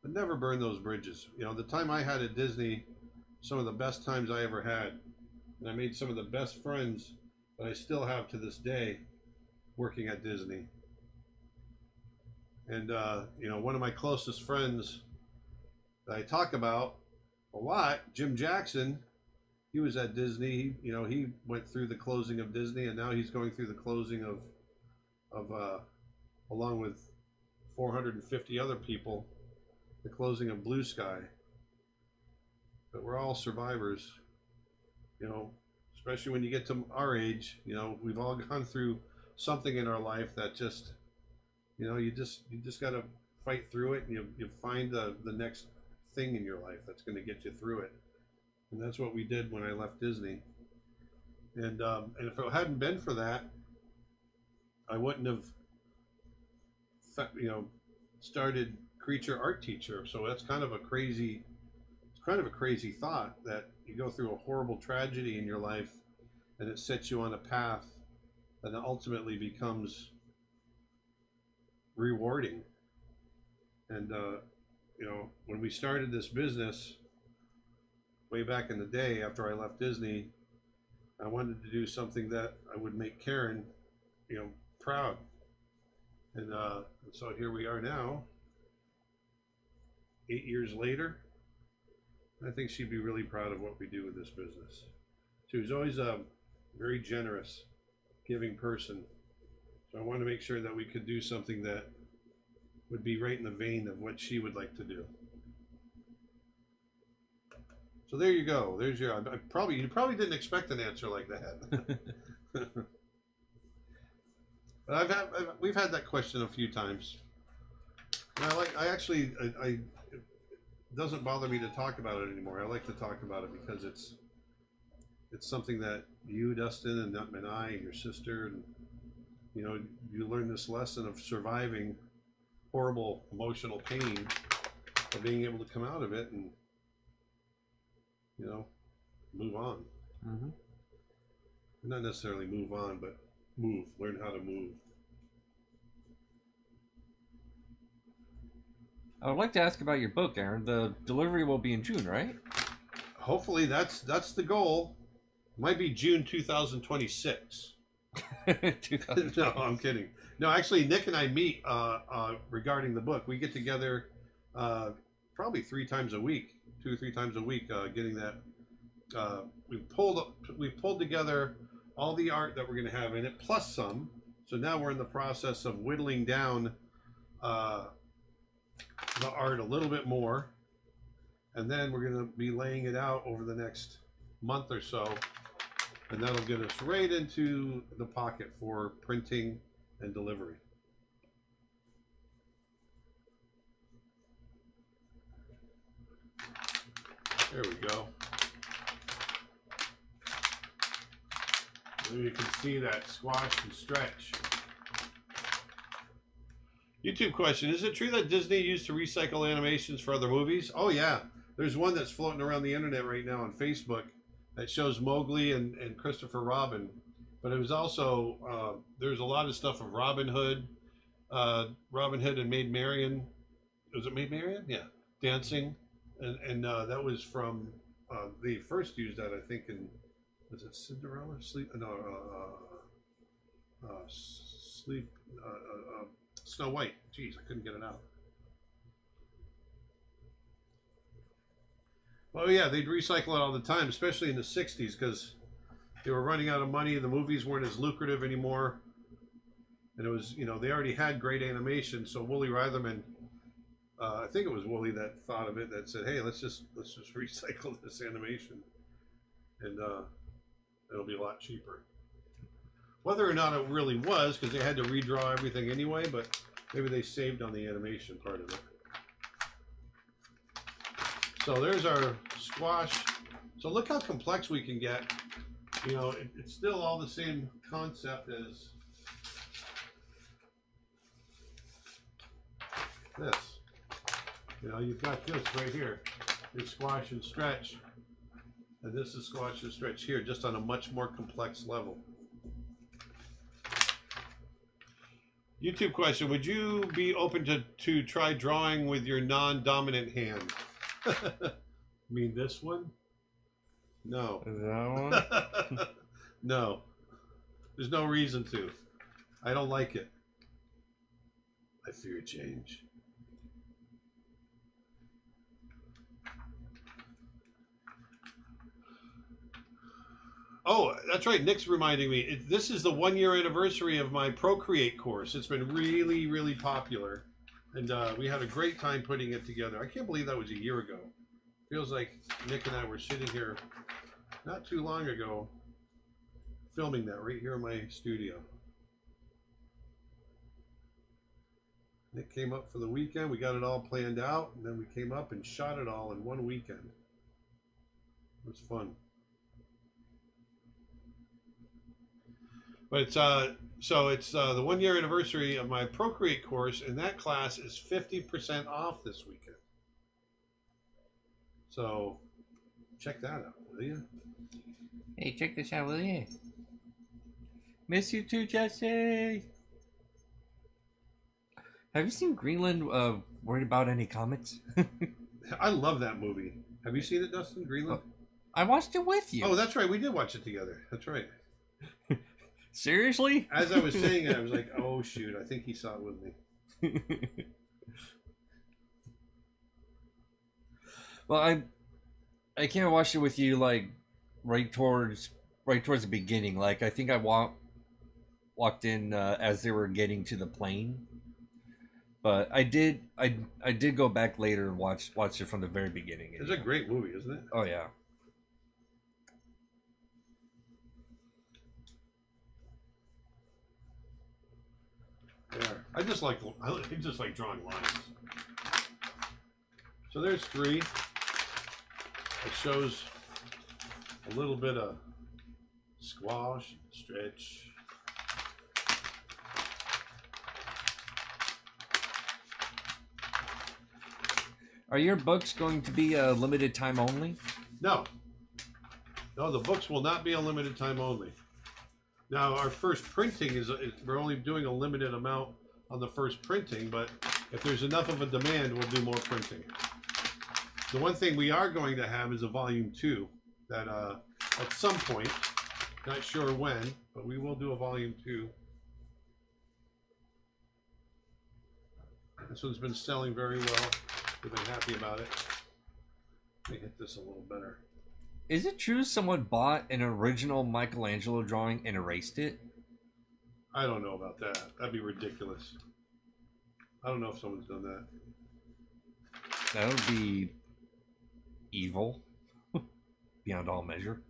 but never burn those bridges. You know, the time I had at Disney, some of the best times I ever had, and I made some of the best friends that I still have to this day, working at Disney. And uh, you know, one of my closest friends that I talk about a lot, Jim Jackson, he was at Disney. You know, he went through the closing of Disney, and now he's going through the closing of, of uh, along with 450 other people, the closing of Blue Sky. But we're all survivors. You know, especially when you get to our age. You know, we've all *laughs* gone through something in our life that just, you know, you just you just got to fight through it, and you you find the the next thing in your life that's going to get you through it and that's what we did when I left Disney. And um, and if it hadn't been for that, I wouldn't have, you know, started Creature Art Teacher. So that's kind of a crazy, it's kind of a crazy thought that you go through a horrible tragedy in your life, and it sets you on a path that ultimately becomes rewarding. And uh, you know, when we started this business way back in the day after I left Disney, I wanted to do something that I would make Karen, you know, proud. And uh, so here we are now, eight years later. I think she'd be really proud of what we do with this business. She was always a very generous, giving person. So I wanted to make sure that we could do something that would be right in the vein of what she would like to do. So there you go. There's your. I probably you probably didn't expect an answer like that. *laughs* but I've had I've, we've had that question a few times. And I like. I actually. I, I. It doesn't bother me to talk about it anymore. I like to talk about it because it's. It's something that you, Dustin, and, and I, and your sister, and you know, you learn this lesson of surviving horrible emotional pain, of being able to come out of it and you know, move on. Mm-hmm. Not necessarily move on, but move. Learn how to move. I would like to ask about your book, Aaron. The delivery will be in June, right? Hopefully, that's that's the goal. Might be June 2026. 2000. *laughs* no, *laughs* I'm kidding. No, actually, Nick and I meet uh, uh, regarding the book. We get together uh, probably three times a week, two or three times a week, uh, getting that. Uh, we've pulled up, we've pulled together all the art that we're going to have in it, plus some. So now we're in the process of whittling down uh, the art a little bit more, and then we're going to be laying it out over the next month or so, and that'll get us right into the pocket for printing and delivery. There we go. Maybe you can see that squash and stretch. YouTube question: Is it true that Disney used to recycle animations for other movies? Oh yeah, there's one that's floating around the internet right now on Facebook that shows Mowgli and, and Christopher Robin, but it was also uh, there's a lot of stuff of Robin Hood, uh, Robin Hood and Maid Marian. Was it Maid Marian? Yeah, dancing, and and uh, that was from uh, they first used that I think in was it Cinderella? Sleep? No, uh, uh, uh, sleep. Snow White. Jeez, I couldn't get it out. Well, yeah, they'd recycle it all the time, especially in the '60s, because they were running out of money. The movies weren't as lucrative anymore, and it was, you know, they already had great animation. So Woolie Reitherman, uh, I think it was Woolie that thought of it, that said, "Hey, let's just let's just *laughs* recycle this animation, and uh, it'll be a lot cheaper." Whether or not it really was, because they had to redraw everything anyway, but maybe they saved on the animation part of it. So there's our squash. So look how complex we can get. You know, it, it's still all the same concept as this. You know, you've got this right here. Your squash and stretch. And this is squash and stretch here, just on a much more complex level. YouTube question: Would you be open to to try drawing with your non-dominant hand? *laughs* mean this one? No. That one? *laughs* no. There's no reason to. I don't like it. I fear change. Oh, that's right. Nick's reminding me. It, this is the one year anniversary of my Procreate course. It's been really, really popular. And uh, we had a great time putting it together. I can't believe that was a year ago. Feels like Nick and I were sitting here not too long ago filming that right here in my studio. Nick came up for the weekend. We got it all planned out, and then we came up and shot it all in one weekend. It was fun. But it's uh, so it's uh, the one year anniversary of my Procreate course, and that class is fifty percent off this weekend. So check that out, will you? hey, check this out, will you? Miss you too, Jesse. Have you seen Greenland uh, Worried about any comments? *laughs* I love that movie. Have you seen it, Dustin? Greenland? I watched it with you. Oh, that's right. We did watch it together. That's right. Seriously? As I was saying it, I was like, "Oh shoot! I think he saw it with me." *laughs* well, I I can't watch it with you like right towards right towards the beginning. Like I think I walked walked in uh, as they were getting to the plane. But I did I I did go back later and watch watch it from the very beginning. It's a great movie, isn't it? Oh yeah. Yeah. I just like I just like drawing lines. So there's three. It shows a little bit of squash, stretch. Are your books going to be a limited time only? No. No, the books will not be a limited time only. Now, our first printing is, is we're only doing a limited amount on the first printing, but if there's enough of a demand, we'll do more printing. The one thing we are going to have is a volume two that uh, at some point, not sure when, but we will do a volume two. This one's been selling very well. We've been happy about it. Let me hit this a little better. Is it true someone bought an original Michelangelo drawing and erased it? I don't know about that. That'd be ridiculous. I don't know if someone's done that. That would be evil *laughs* beyond all measure.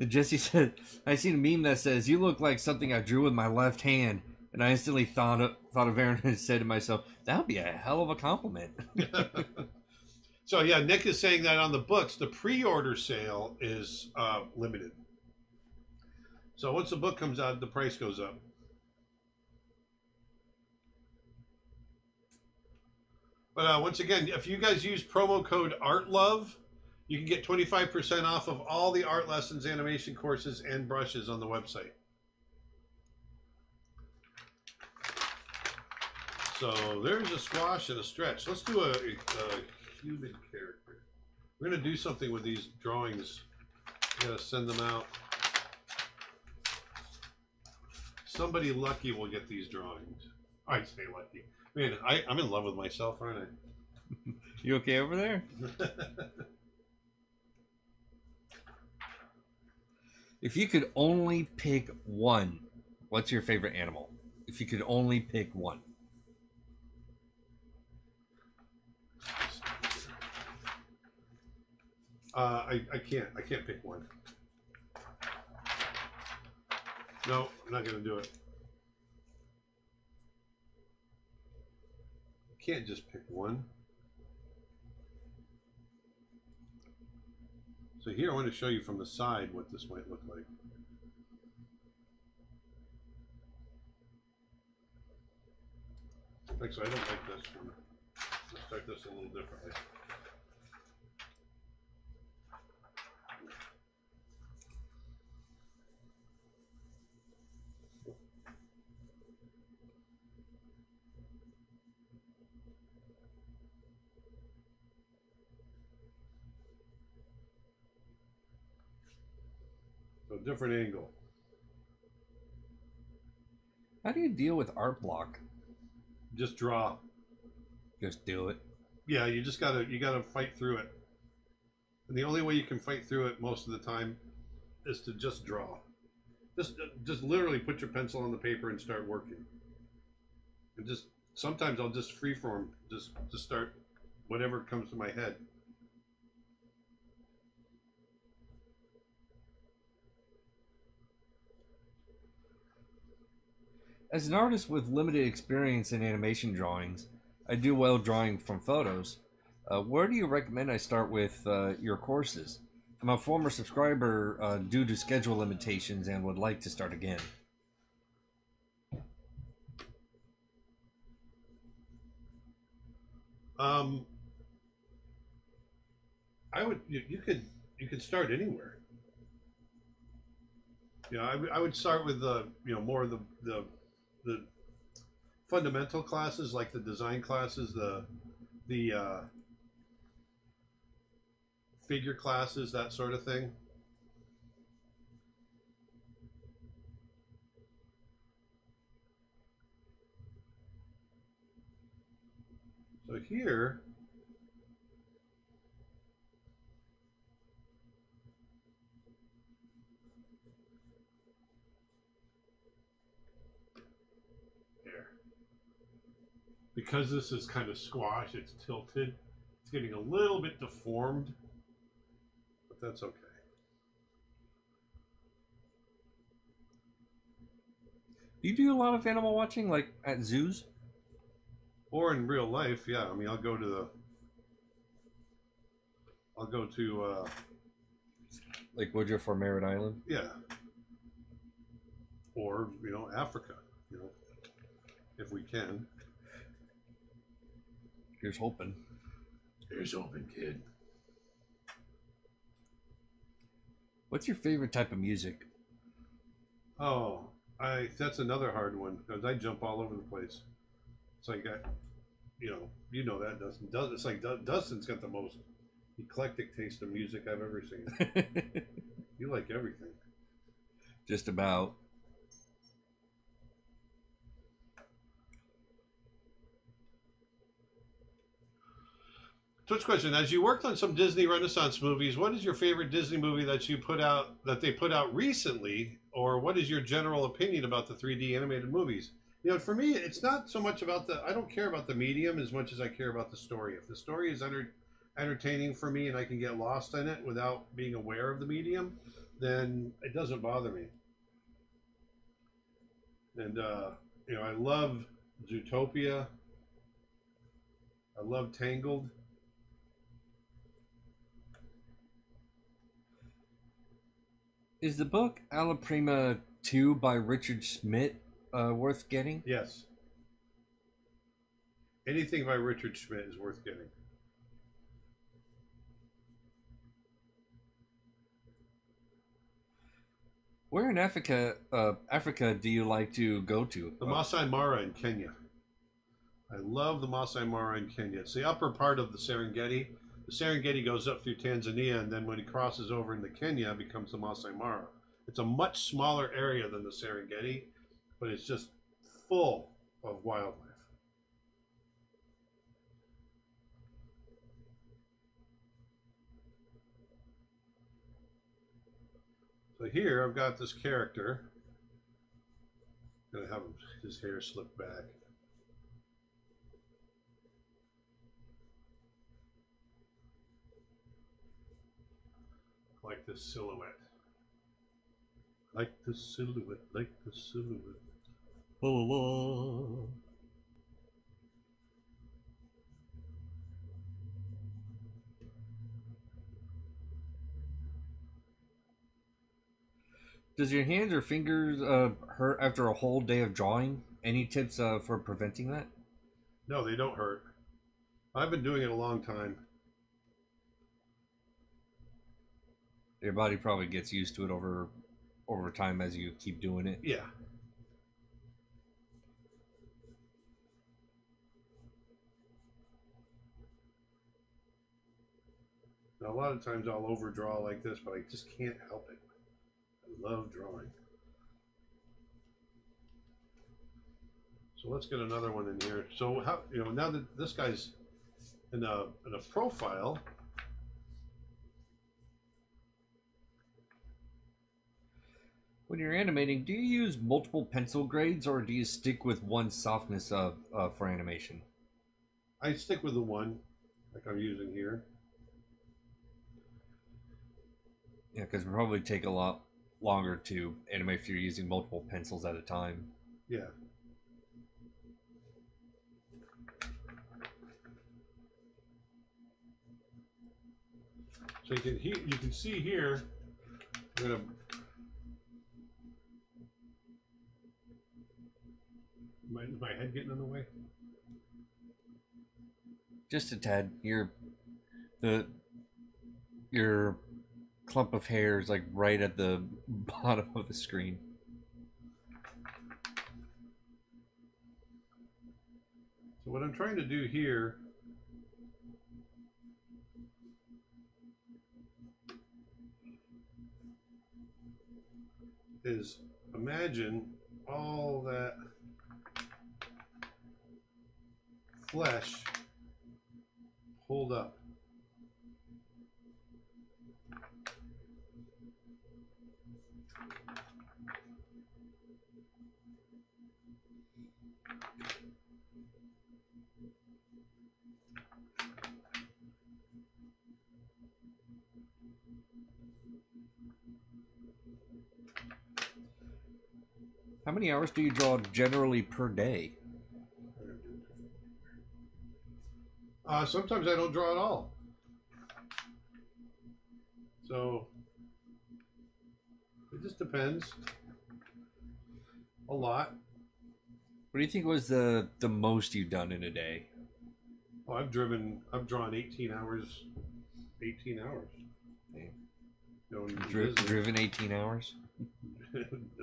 Jesse *laughs* said, "I seen a meme that says you look like something I drew with my left hand." And I instantly thought of, thought of Aaron *laughs* and said to myself, "That would be a hell of a compliment." so yeah, Nick is saying that on the books, the pre-order sale is uh, limited. So once the book comes out, the price goes up. But uh, once again, if you guys use promo code ARTLOVE, you can get 25% off of all the art lessons, animation courses, and brushes on the website. So there's a squash and a stretch. Let's do a, a human character. We're going to do something with these drawings. We're going to send them out. Somebody lucky will get these drawings. I say lucky. Man, I, I'm in love with myself, aren't I? you okay over there? *laughs* if you could only pick one, what's your favorite animal? If you could only pick one. Uh, I, I can't. I can't pick one. No, I'm not going to do it. Can't just pick one. So here I want to show you from the side what this might look like. Actually, I don't like this one. Let's start this a little differently. Different angle. How do you deal with art block? Just draw. Just do it. Yeah, you just gotta you gotta fight through it. And the only way you can fight through it most of the time is to just draw. Just uh, just literally put your pencil on the paper and start working. And just sometimes I'll just freeform, just just start whatever comes to my head. As an artist with limited experience in animation drawings, I do well drawing from photos. Uh, where do you recommend I start with uh, your courses? I'm a former subscriber uh, due to schedule limitations and would like to start again. Um, I would you, you could you could start anywhere. You know, I, would- I would start with the you know more of the the the fundamental classes like the design classes, the the uh, figure classes, that sort of thing. So here, there. Because this is kind of squash, it's tilted. It's getting a little bit deformed, but that's okay. Do you do a lot of animal watching, like at zoos? Or in real life, yeah. I mean, I'll go to the. I'll go to, uh, Like Woodruff or Merritt Island? yeah. Or, you know, Africa, you know, if we can. Here's hoping. Here's open, kid. What's your favorite type of music? Oh, I that's another hard one because I jump all over the place. It's like I, you know, you know that Dustin. Does it's like Dustin's got the most eclectic taste of music I've ever seen. *laughs* You like everything. Just about. Twitch question: As you worked on some Disney Renaissance movies, what is your favorite Disney movie that you put out that they put out recently, or what is your general opinion about the 3D animated movies? You know, for me, it's not so much about the. I don't care about the medium as much as I care about the story. If the story is enter, entertaining for me and I can get lost in it without being aware of the medium, then it doesn't bother me. And uh, you know, I love Zootopia. I love Tangled. Is the book Alla Prima 2 by Richard Schmidt uh, worth getting? Yes. Anything by Richard Schmidt is worth getting. Where in Africa, uh, Africa, do you like to go to? The Masai Mara in Kenya. I love the Masai Mara in Kenya. It's the upper part of the Serengeti. The Serengeti goes up through Tanzania, and then when it crosses over into Kenya, it becomes the Masai Mara. It's a much smaller area than the Serengeti, but it's just full of wildlife. So here I've got this character. I'm Gonna have his hair slick back. Like this silhouette. Like the silhouette, like the silhouette. La, la, la. Does your hands or fingers uh, hurt after a whole day of drawing? Any tips uh, for preventing that? No, they don't hurt. I've been doing it a long time. Your body probably gets used to it over over time as you keep doing it. Yeah. Now, a lot of times I'll overdraw like this, but I just can't help it. I love drawing. So let's get another one in here. So how you know now that this guy's in a in a profile, When you're animating, do you use multiple pencil grades or do you stick with one softness of uh, for animation? I stick with the one like I'm using here. Yeah, because it would probably take a lot longer to animate if you're using multiple pencils at a time. Yeah. So you can he, you can see here. I'm gonna. My, is my head getting in the way? Just a tad. Your the your clump of hair is like right at the *laughs* bottom of the screen. So what I'm trying to do here is imagine all that flesh pulled up. How many hours do you draw generally per day? Uh, sometimes I don't draw at all. So it just depends. A lot. What do you think was the the most you've done in a day? Oh, I've driven. I've drawn 18 hours. 18 hours. Damn. Going Dri- driven 18 hours? *laughs*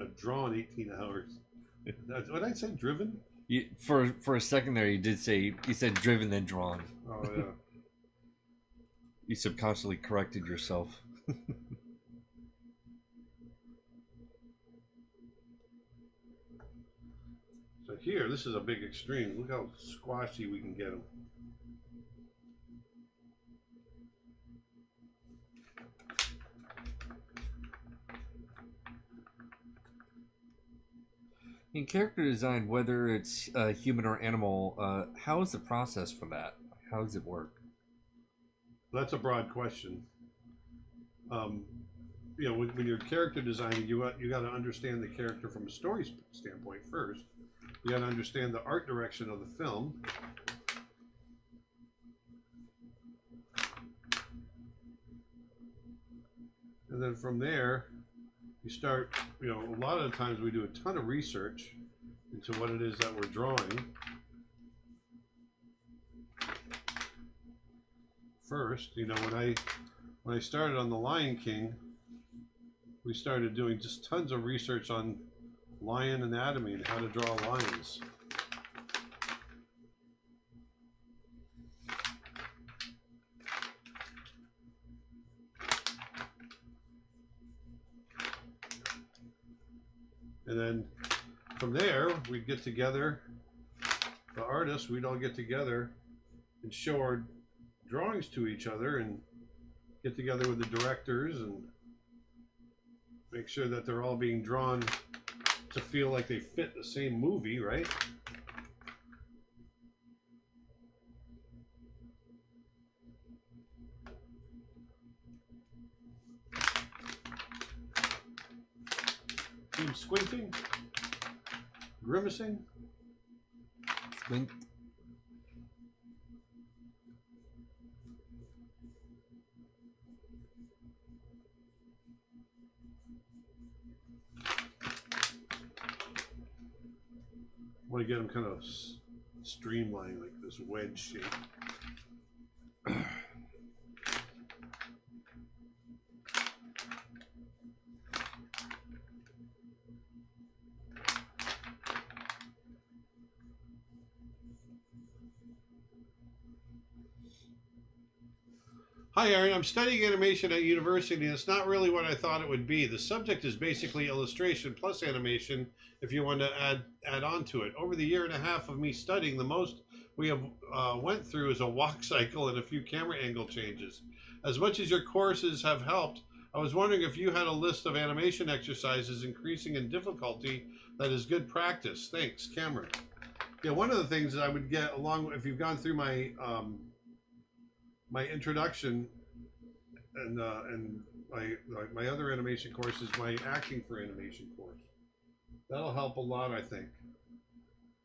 I've drawn 18 hours. What I say? Driven. You, for for a second there, you did say you said driven then drawn. Oh yeah. *laughs* You subconsciously corrected yourself. *laughs* so here, this is a big extreme. Look how squashy we can get them. In character design, whether it's uh, human or animal, uh, how is the process for that? How does it work? That's a broad question. Um, you know, when, when you're character designing, you you got to understand the character from a story standpoint first. You got to understand the art direction of the film. And then from there, you start, you know, a lot of the times we do a ton of research into what it is that we're drawing. First, you know, when I when I started on the Lion King, we started doing just tons of research on lion anatomy and how to draw lions. And then from there, we'd get together, the artists, we'd all get together and show our drawings to each other and get together with the directors and make sure that they're all being drawn to feel like they fit the same movie, right? Squinting, grimacing. Link. want to get them kind of streamlined, like this wedge shape. Hi, Aaron. I'm studying animation at university, and it's not really what I thought it would be. The subject is basically illustration plus animation, if you want to add add on to it. Over the year and a half of me studying, the most we have uh, went through is a walk cycle and a few camera angle changes. As much as your courses have helped, I was wondering if you had a list of animation exercises increasing in difficulty that is good practice. Thanks, Cameron. Yeah, one of the things that I would get along if you've gone through my um, my introduction and uh, and my my other animation course is my acting for animation course. That'll help a lot, I think.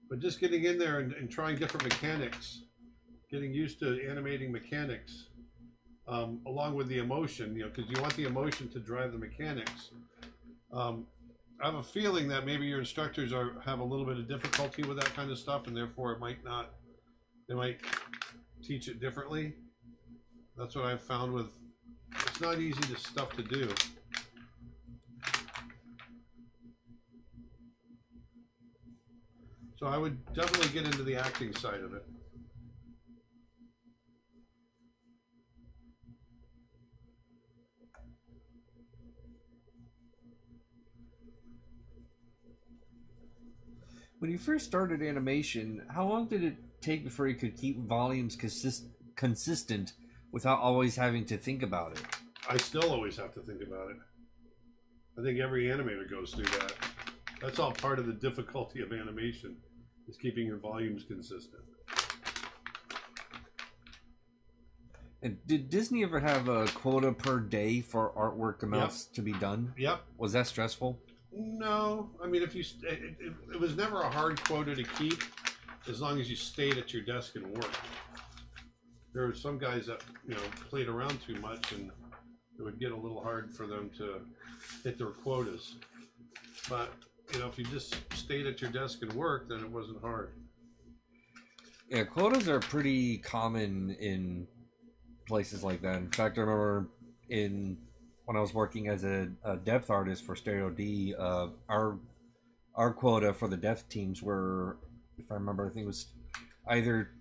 But just getting in there and, and trying different mechanics, getting used to animating mechanics, um, along with the emotion, you know, because you want the emotion to drive the mechanics. Um, I have a feeling that maybe your instructors are have a little bit of difficulty with that kind of stuff, and therefore it might not. They might teach it differently. That's what I've found with. It's not easy to stuff to do. So I would definitely get into the acting side of it. When you first started animation, how long did it take before you could keep volumes consist- consistent without always having to think about it? I still always have to think about it. I think every animator goes through that. That's all part of the difficulty of animation, is keeping your volumes consistent. And did Disney ever have a quota per day for artwork amounts to be done? Yep. Was that stressful? No, I mean, if you, st- it, it, it was never a hard quota to keep, as long as you stayed at your desk and worked. There were some guys that you know played around too much, and it would get a little hard for them to hit their quotas. But you know, if you just stayed at your desk and worked, then it wasn't hard. Yeah, quotas are pretty common in places like that. In fact, I remember in when I was working as a, a depth artist for Stereo D, uh, our our quota for the depth teams were, if I remember, I think it was either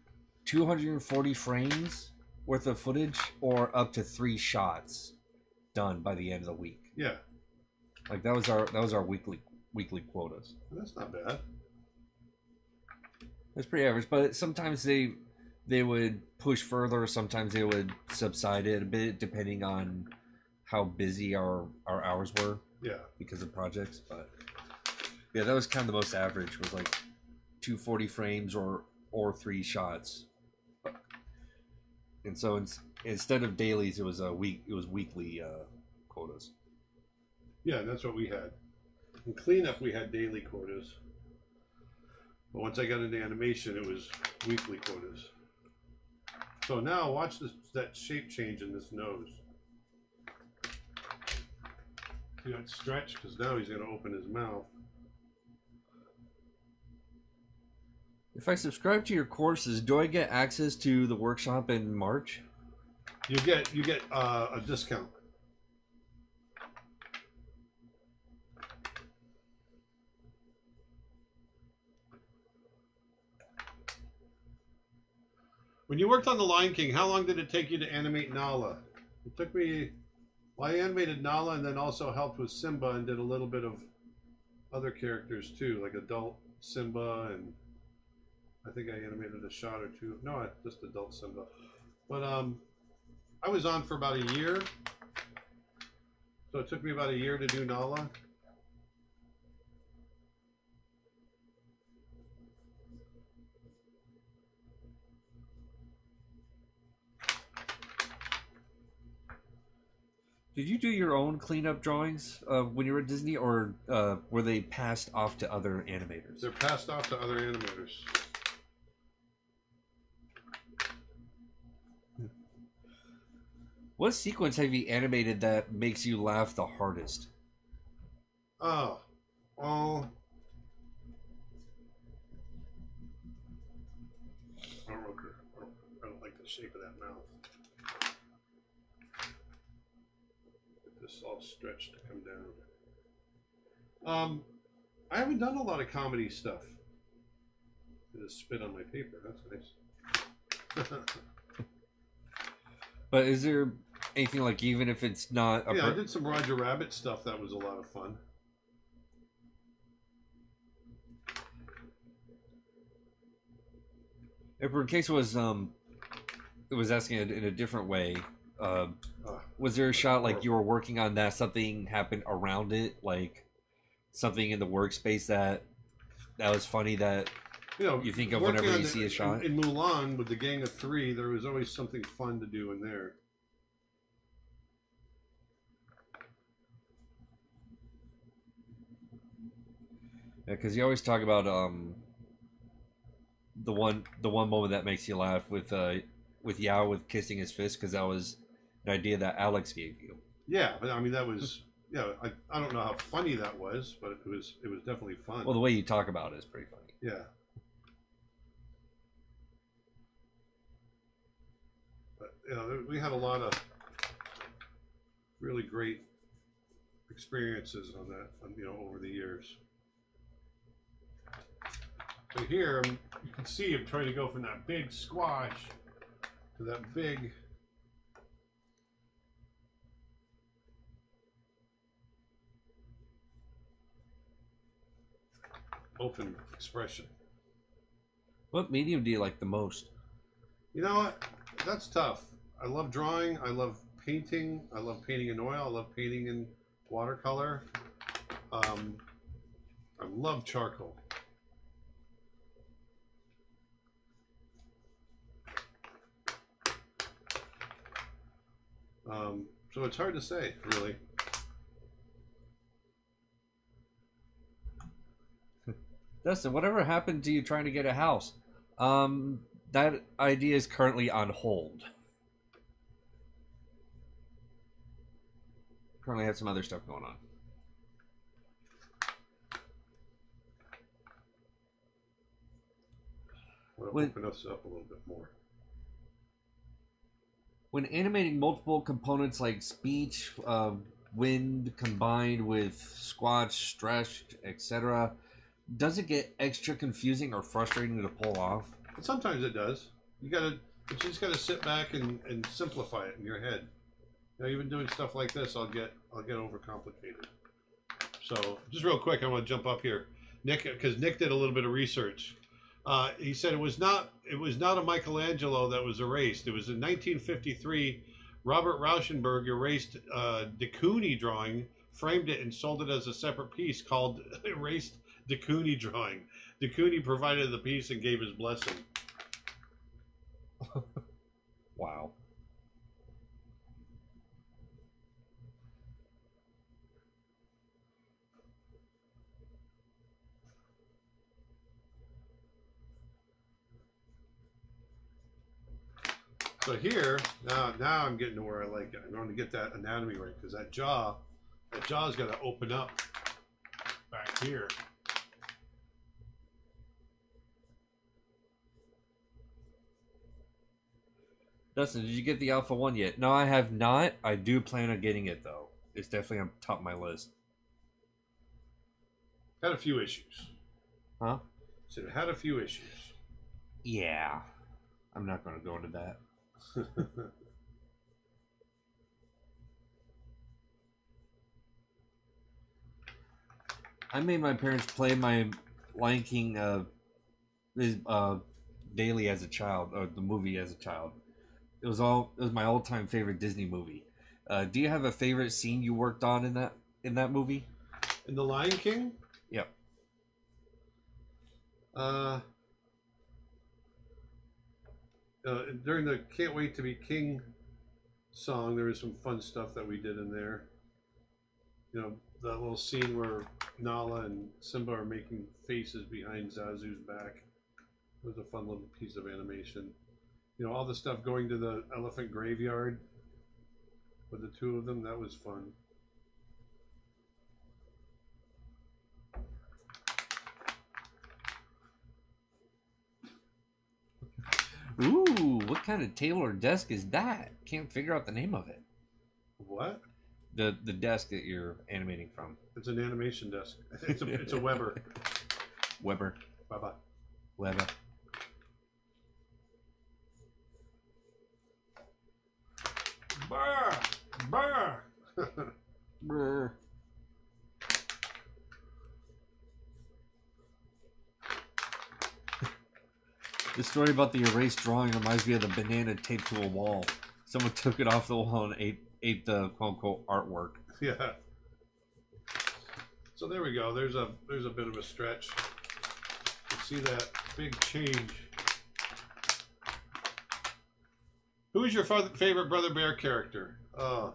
240 frames worth of footage or up to three shots done by the end of the week. Yeah, Like that was our that was our weekly weekly quotas. that's not bad. That's pretty average, but sometimes they they would push further. Sometimes they would subside it a bit, depending on how busy our our hours were Yeah, because of projects. But yeah, that was kind of the most average. Was like two forty frames or or three shots. And so ins instead of dailies, it was a week. It was weekly uh, quotas. yeah, that's what we had. In cleanup, we had daily quotas. But once I got into animation, it was weekly quotas. So now watch this that shape change in this nose. See that stretched? Because now he's going to open his mouth. If I subscribe to your courses, do I get access to the workshop in March? You get you get uh, a discount. When you worked on The Lion King, how long did it take you to animate Nala? It took me. Well, I animated Nala and then also helped with Simba and did a little bit of other characters too, like adult Simba and I think I animated a shot or two. No, I- just adult Simba. But um, I was on for about a year. So it took me about a year to do Nala. Did you do your own cleanup drawings uh, when you were at Disney, or uh, were they passed off to other animators? They're passed off to other animators. What sequence have you animated that makes you laugh the hardest? Oh, oh. I don't, look- I don't- I don't like the shape of that mouth. Get this all stretched to come down. Um, I haven't done a lot of comedy stuff. I just spit on my paper. That's nice. *laughs* But is there anything like even if it's not a yeah, I did some Roger Rabbit stuff. That was a lot of fun. if in case it was um it was asking it in a different way uh, Ah. was there a shot like you were working on that something happened around it like something in the workspace that that was funny that you know, You think of working whenever on you the- see a shot? In, in Mulan with the gang of three, there was always something fun to do in there. because you always talk about um the one the one moment that makes you laugh with uh with Yao with kissing his fist because that was an idea that Alex gave you. Yeah, but I mean that was yeah. I, I don't know how funny that was, but it was it was definitely fun. Well, the way you talk about it is pretty funny. yeah. You know, we had a lot of really great experiences on that, on, you know, over the years. So here, um, you can see I'm trying to go from that big squash to that big. Open expression. What medium do you like the most? You know what? That's tough. I love drawing. I love painting. I love painting in oil. I love painting in watercolor. Um, I love charcoal. Um, so it's hard to say, really. *laughs* Dustin, whatever happened to you trying to get a house? Um, that idea is currently on hold. Currently have some other stuff going on. When- open us up a little bit more. When animating multiple components like speech, uh, wind combined with squash, stretch, etc., does it get extra confusing or frustrating to pull off? Sometimes it does. You gotta, you just gotta sit back and, and simplify it in your head. Know, even doing stuff like this, I'll get, I'll get overcomplicated. So, just real quick, I want to jump up here, Nick, because Nick did a little bit of research. Uh, he said it was not, it was not a Michelangelo that was erased. It was in 1953. Robert Rauschenberg erased uh, de Kooning drawing, framed it, and sold it as a separate piece called *laughs* "Erased de Kooning Drawing." De Kooning provided the piece and gave his blessing. *laughs* Wow. So here, now now I'm getting to where I like it. I'm going to get that anatomy right because that jaw, that jaw's got to open up back here. Dustin, did you get the Alpha 1 yet? No, I have not. I do plan on getting it, though. It's definitely on top of my list. Had a few issues. Huh? So it had a few issues. Yeah. I'm not going to go into that. I made my parents play my Lion King uh, is, uh, daily as a child, or the movie as a child. It was all it was my all time favorite Disney movie. Uh, do you have a favorite scene you worked on in that in that movie? In the Lion King. Yep. Uh, uh, during the "Can't Wait to Be King" song, there was some fun stuff that we did in there. You know, that little scene where Nala and Simba are making faces behind Zazu's back. It was a fun little piece of animation. You know, all the stuff going to the elephant graveyard with the two of them, that was fun. Ooh, what kind of table or desk is that? Can't figure out the name of it. What? The the desk that you're animating from. It's an animation desk. It's a it's a Weber. *laughs* Weber. Bye bye. Weber. Brr, brr. *laughs* Brr. The story about the erased drawing reminds me of the banana taped to a wall. Someone took it off the wall and ate ate the quote unquote artwork. yeah. So there we go. There's a there's a bit of a stretch. You see that big change. Who is your fa- favorite Brother Bear character? Uh,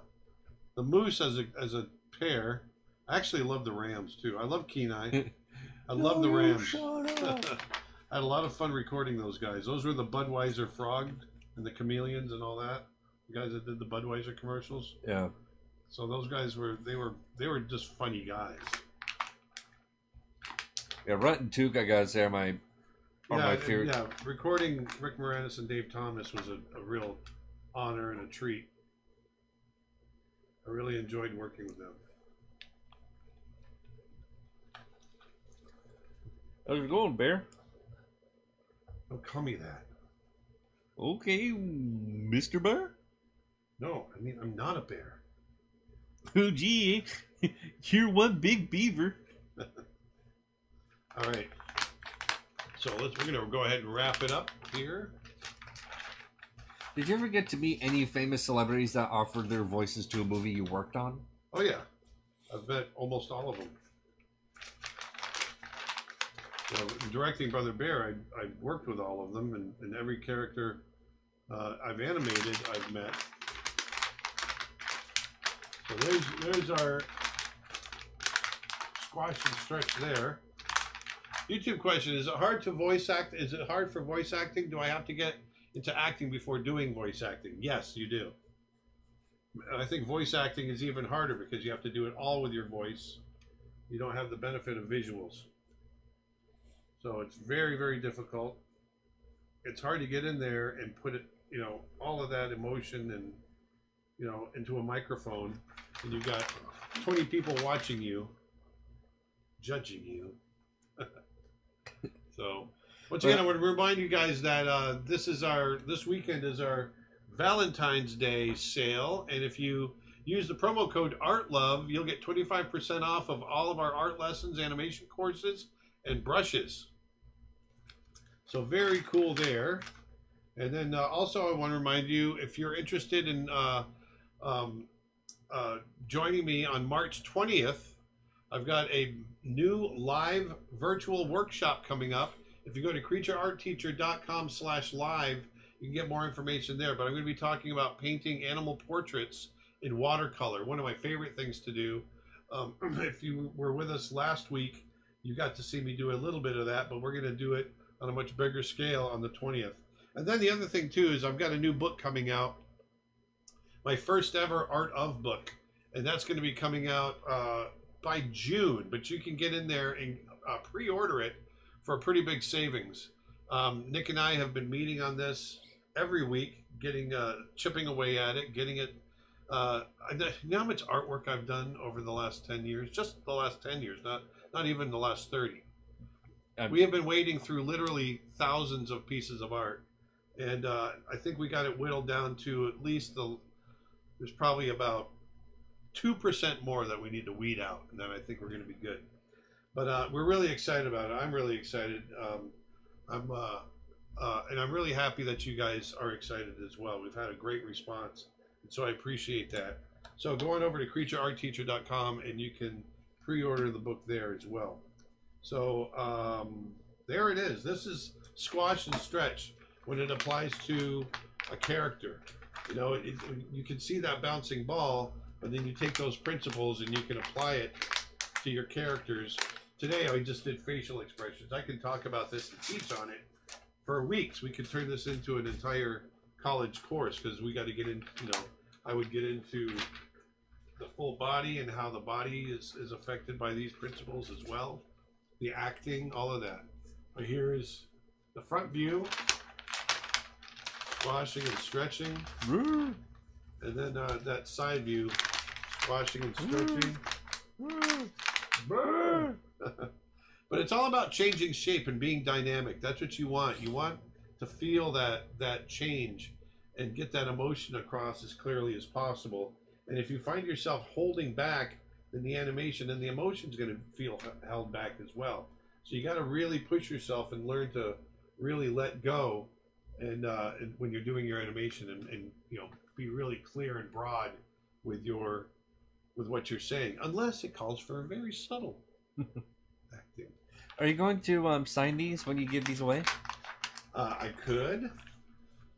the Moose as a as a pair. I actually love the Rams too. I love Kenai. *laughs* I love the Rams. *laughs* I had a lot of fun recording those guys. Those were the Budweiser Frog and the Chameleons and all that. The guys that did the Budweiser commercials. Yeah. So those guys were they were they were just funny guys. Yeah, Rutt and gotta say, are my are yeah, my favorite. yeah. Recording Rick Moranis and Dave Thomas was a, a real honor and a treat. I really enjoyed working with them. How's it going, Bear? Don't call me that. Okay, Mr. Bear? No, I mean I'm not a bear. Oh, gee, *laughs* you're one big beaver. *laughs* All right. So let's we're gonna go ahead and wrap it up here. Did you ever get to meet any famous celebrities that offered their voices to a movie you worked on? Oh yeah, I've met almost all of them. You know, directing Brother Bear, I I worked with all of them, and, and every character uh, I've animated, I've met. So there's there's our squash and stretch there. YouTube question: Is it hard to voice act? Is it hard for voice acting? Do I have to get into acting before doing voice acting? Yes, you do. I think voice acting is even harder because you have to do it all with your voice. You don't have the benefit of visuals. So it's very, very difficult. It's hard to get in there and put it, you know, all of that emotion and, you know, into a microphone. And you've got 20 people watching you, judging you. *laughs* so, once again, I want to remind you guys that uh, this is our, this weekend is our Valentine's Day sale, and if you use the promo code ARTLOVE, you'll get 25% off of all of our art lessons, animation courses, and brushes. So very cool there. And then uh, also, I want to remind you if you're interested in uh, um, uh, joining me on March 20th, I've got a new live virtual workshop coming up. If you go to creatureartteacher.com slash live, you can get more information there. But I'm going to be talking about painting animal portraits in watercolor, one of my favorite things to do. Um, *clears throat* if you were with us last week, you got to see me do a little bit of that, but we're going to do it on a much bigger scale on the 20th. And then the other thing, too, is I've got a new book coming out, my first ever Art of book. And that's going to be coming out uh, by June, but you can get in there and uh, pre order it for a pretty big savings. Um, Nick and I have been meeting on this every week, getting uh, chipping away at it, getting it. Uh, you know how much artwork I've done over the last ten years, just the last ten years, not not even the last thirty. Um, we have been wading through literally thousands of pieces of art, and uh, I think we got it whittled down to at least the. There's probably about two percent more that we need to weed out, and then I think we're going to be good. But uh, we're really excited about it. I'm really excited. Um, I'm uh, uh, and I'm really happy that you guys are excited as well. We've had a great response, and so I appreciate that. So go on over to creatureartteacher.com and you can pre-order the book there as well. So um, there it is. This is squash and stretch when it applies to a character. You know, it, it, you can see that bouncing ball, but then you take those principles and you can apply it to your characters. Today I just did facial expressions. I can talk about this and teach on it for weeks. We could turn this into an entire college course because we got to get in. You know, I would get into the full body and how the body is, is affected by these principles as well. The acting, all of that. But here is the front view, squashing and stretching, and then uh, that side view, squashing and stretching. *laughs* but it's all about changing shape and being dynamic. That's what you want. You want to feel that that change and get that emotion across as clearly as possible. And if you find yourself holding back, then the animation and the emotion is going to feel held back as well. So you got to really push yourself and learn to really let go. And, uh, and when you're doing your animation, and, and you know, be really clear and broad with your with what you're saying, unless it calls for a very subtle *laughs* acting. Are you going to um, sign these when you give these away? Uh, I could,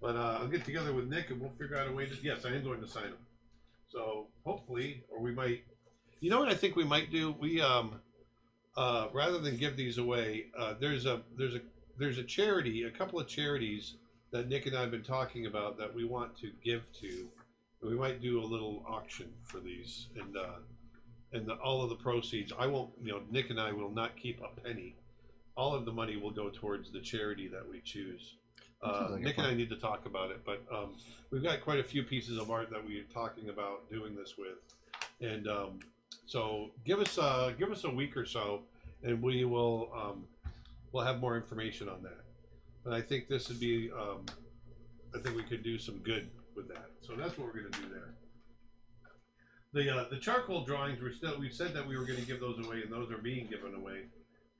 but uh, I'll get together with Nick and we'll figure out a way to. Yes, I am going to sign them. So hopefully, or we might. You know what I think we might do? We um, uh, rather than give these away, uh, there's a there's a there's a charity, a couple of charities that Nick and I have been talking about that we want to give to. And we might do a little auction for these, and uh, and the, all of the proceeds. I won't. You know, Nick and I will not keep a penny all of the money will go towards the charity that we choose. Uh, like Nick and I need to talk about it, but um, we've got quite a few pieces of art that we're talking about doing this with, and um, so give us uh, give us a week or so, and we will um, we'll have more information on that. but I think this would be. Um, I think we could do some good with that. So that's what we're going to do there. The uh, the charcoal drawings were still. We said that we were going to give those away, and those are being given away.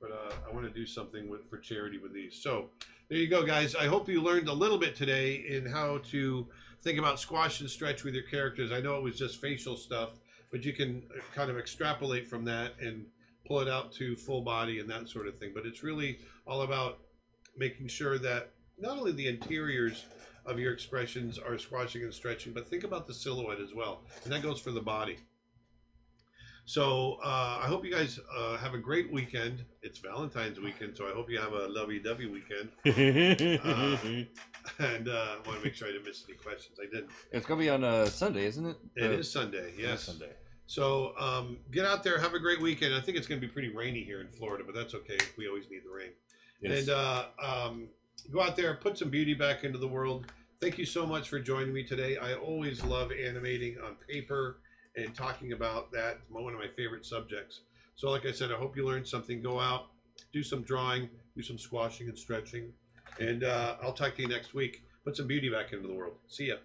But uh, I want to do something with for charity with these. So there you go, guys. I hope you learned a little bit today in how to think about squash and stretch with your characters. I know it was just facial stuff, but you can uh, kind of extrapolate from that and pull it out to full body and that sort of thing. But it's really all about making sure that not only the interiors of your expressions are squashing and stretching, but think about the silhouette as well. And that goes for the body. So uh, I hope you guys uh, have a great weekend. It's Valentine's weekend, so I hope you have a lovey-dovey weekend. *laughs* *laughs* And uh, I want to make sure I didn't miss any questions. I didn't. it's gonna be on a Sunday, isn't it? It Uh, is Sunday, yes. Sunday. So um, get out there, have a great weekend. I think it's going to be pretty rainy here in Florida, but that's okay. We always need the rain. Yes. And uh, um, go out there, put some beauty back into the world. Thank you so much for joining me today. I always love animating on paper and talking about that. One of my favorite subjects. So, like I said, I hope you learned something. Go out, do some drawing, do some squashing and stretching, and uh, I'll talk to you next week. Put some beauty back into the world. See ya.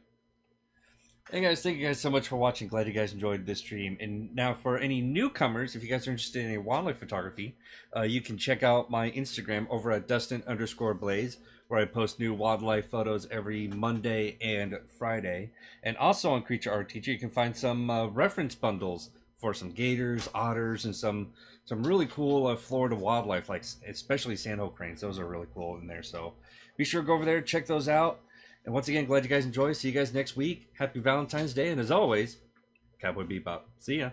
Hey guys, thank you guys so much for watching. Glad you guys enjoyed this stream. And now, for any newcomers, if you guys are interested in any wildlife photography, uh, you can check out my Instagram over at Dustin underscore Blaise, where I post new wildlife photos every Monday and Friday. And also on Creature Art Teacher, you can find some uh, reference bundles for some gators, otters, and some some really cool uh, Florida wildlife, like especially sandhill cranes. Those are really cool in there. So be sure to go over there, check those out. And once again, glad you guys enjoy. See you guys next week. Happy Valentine's Day. And as always, Cowboy Bebop. See ya.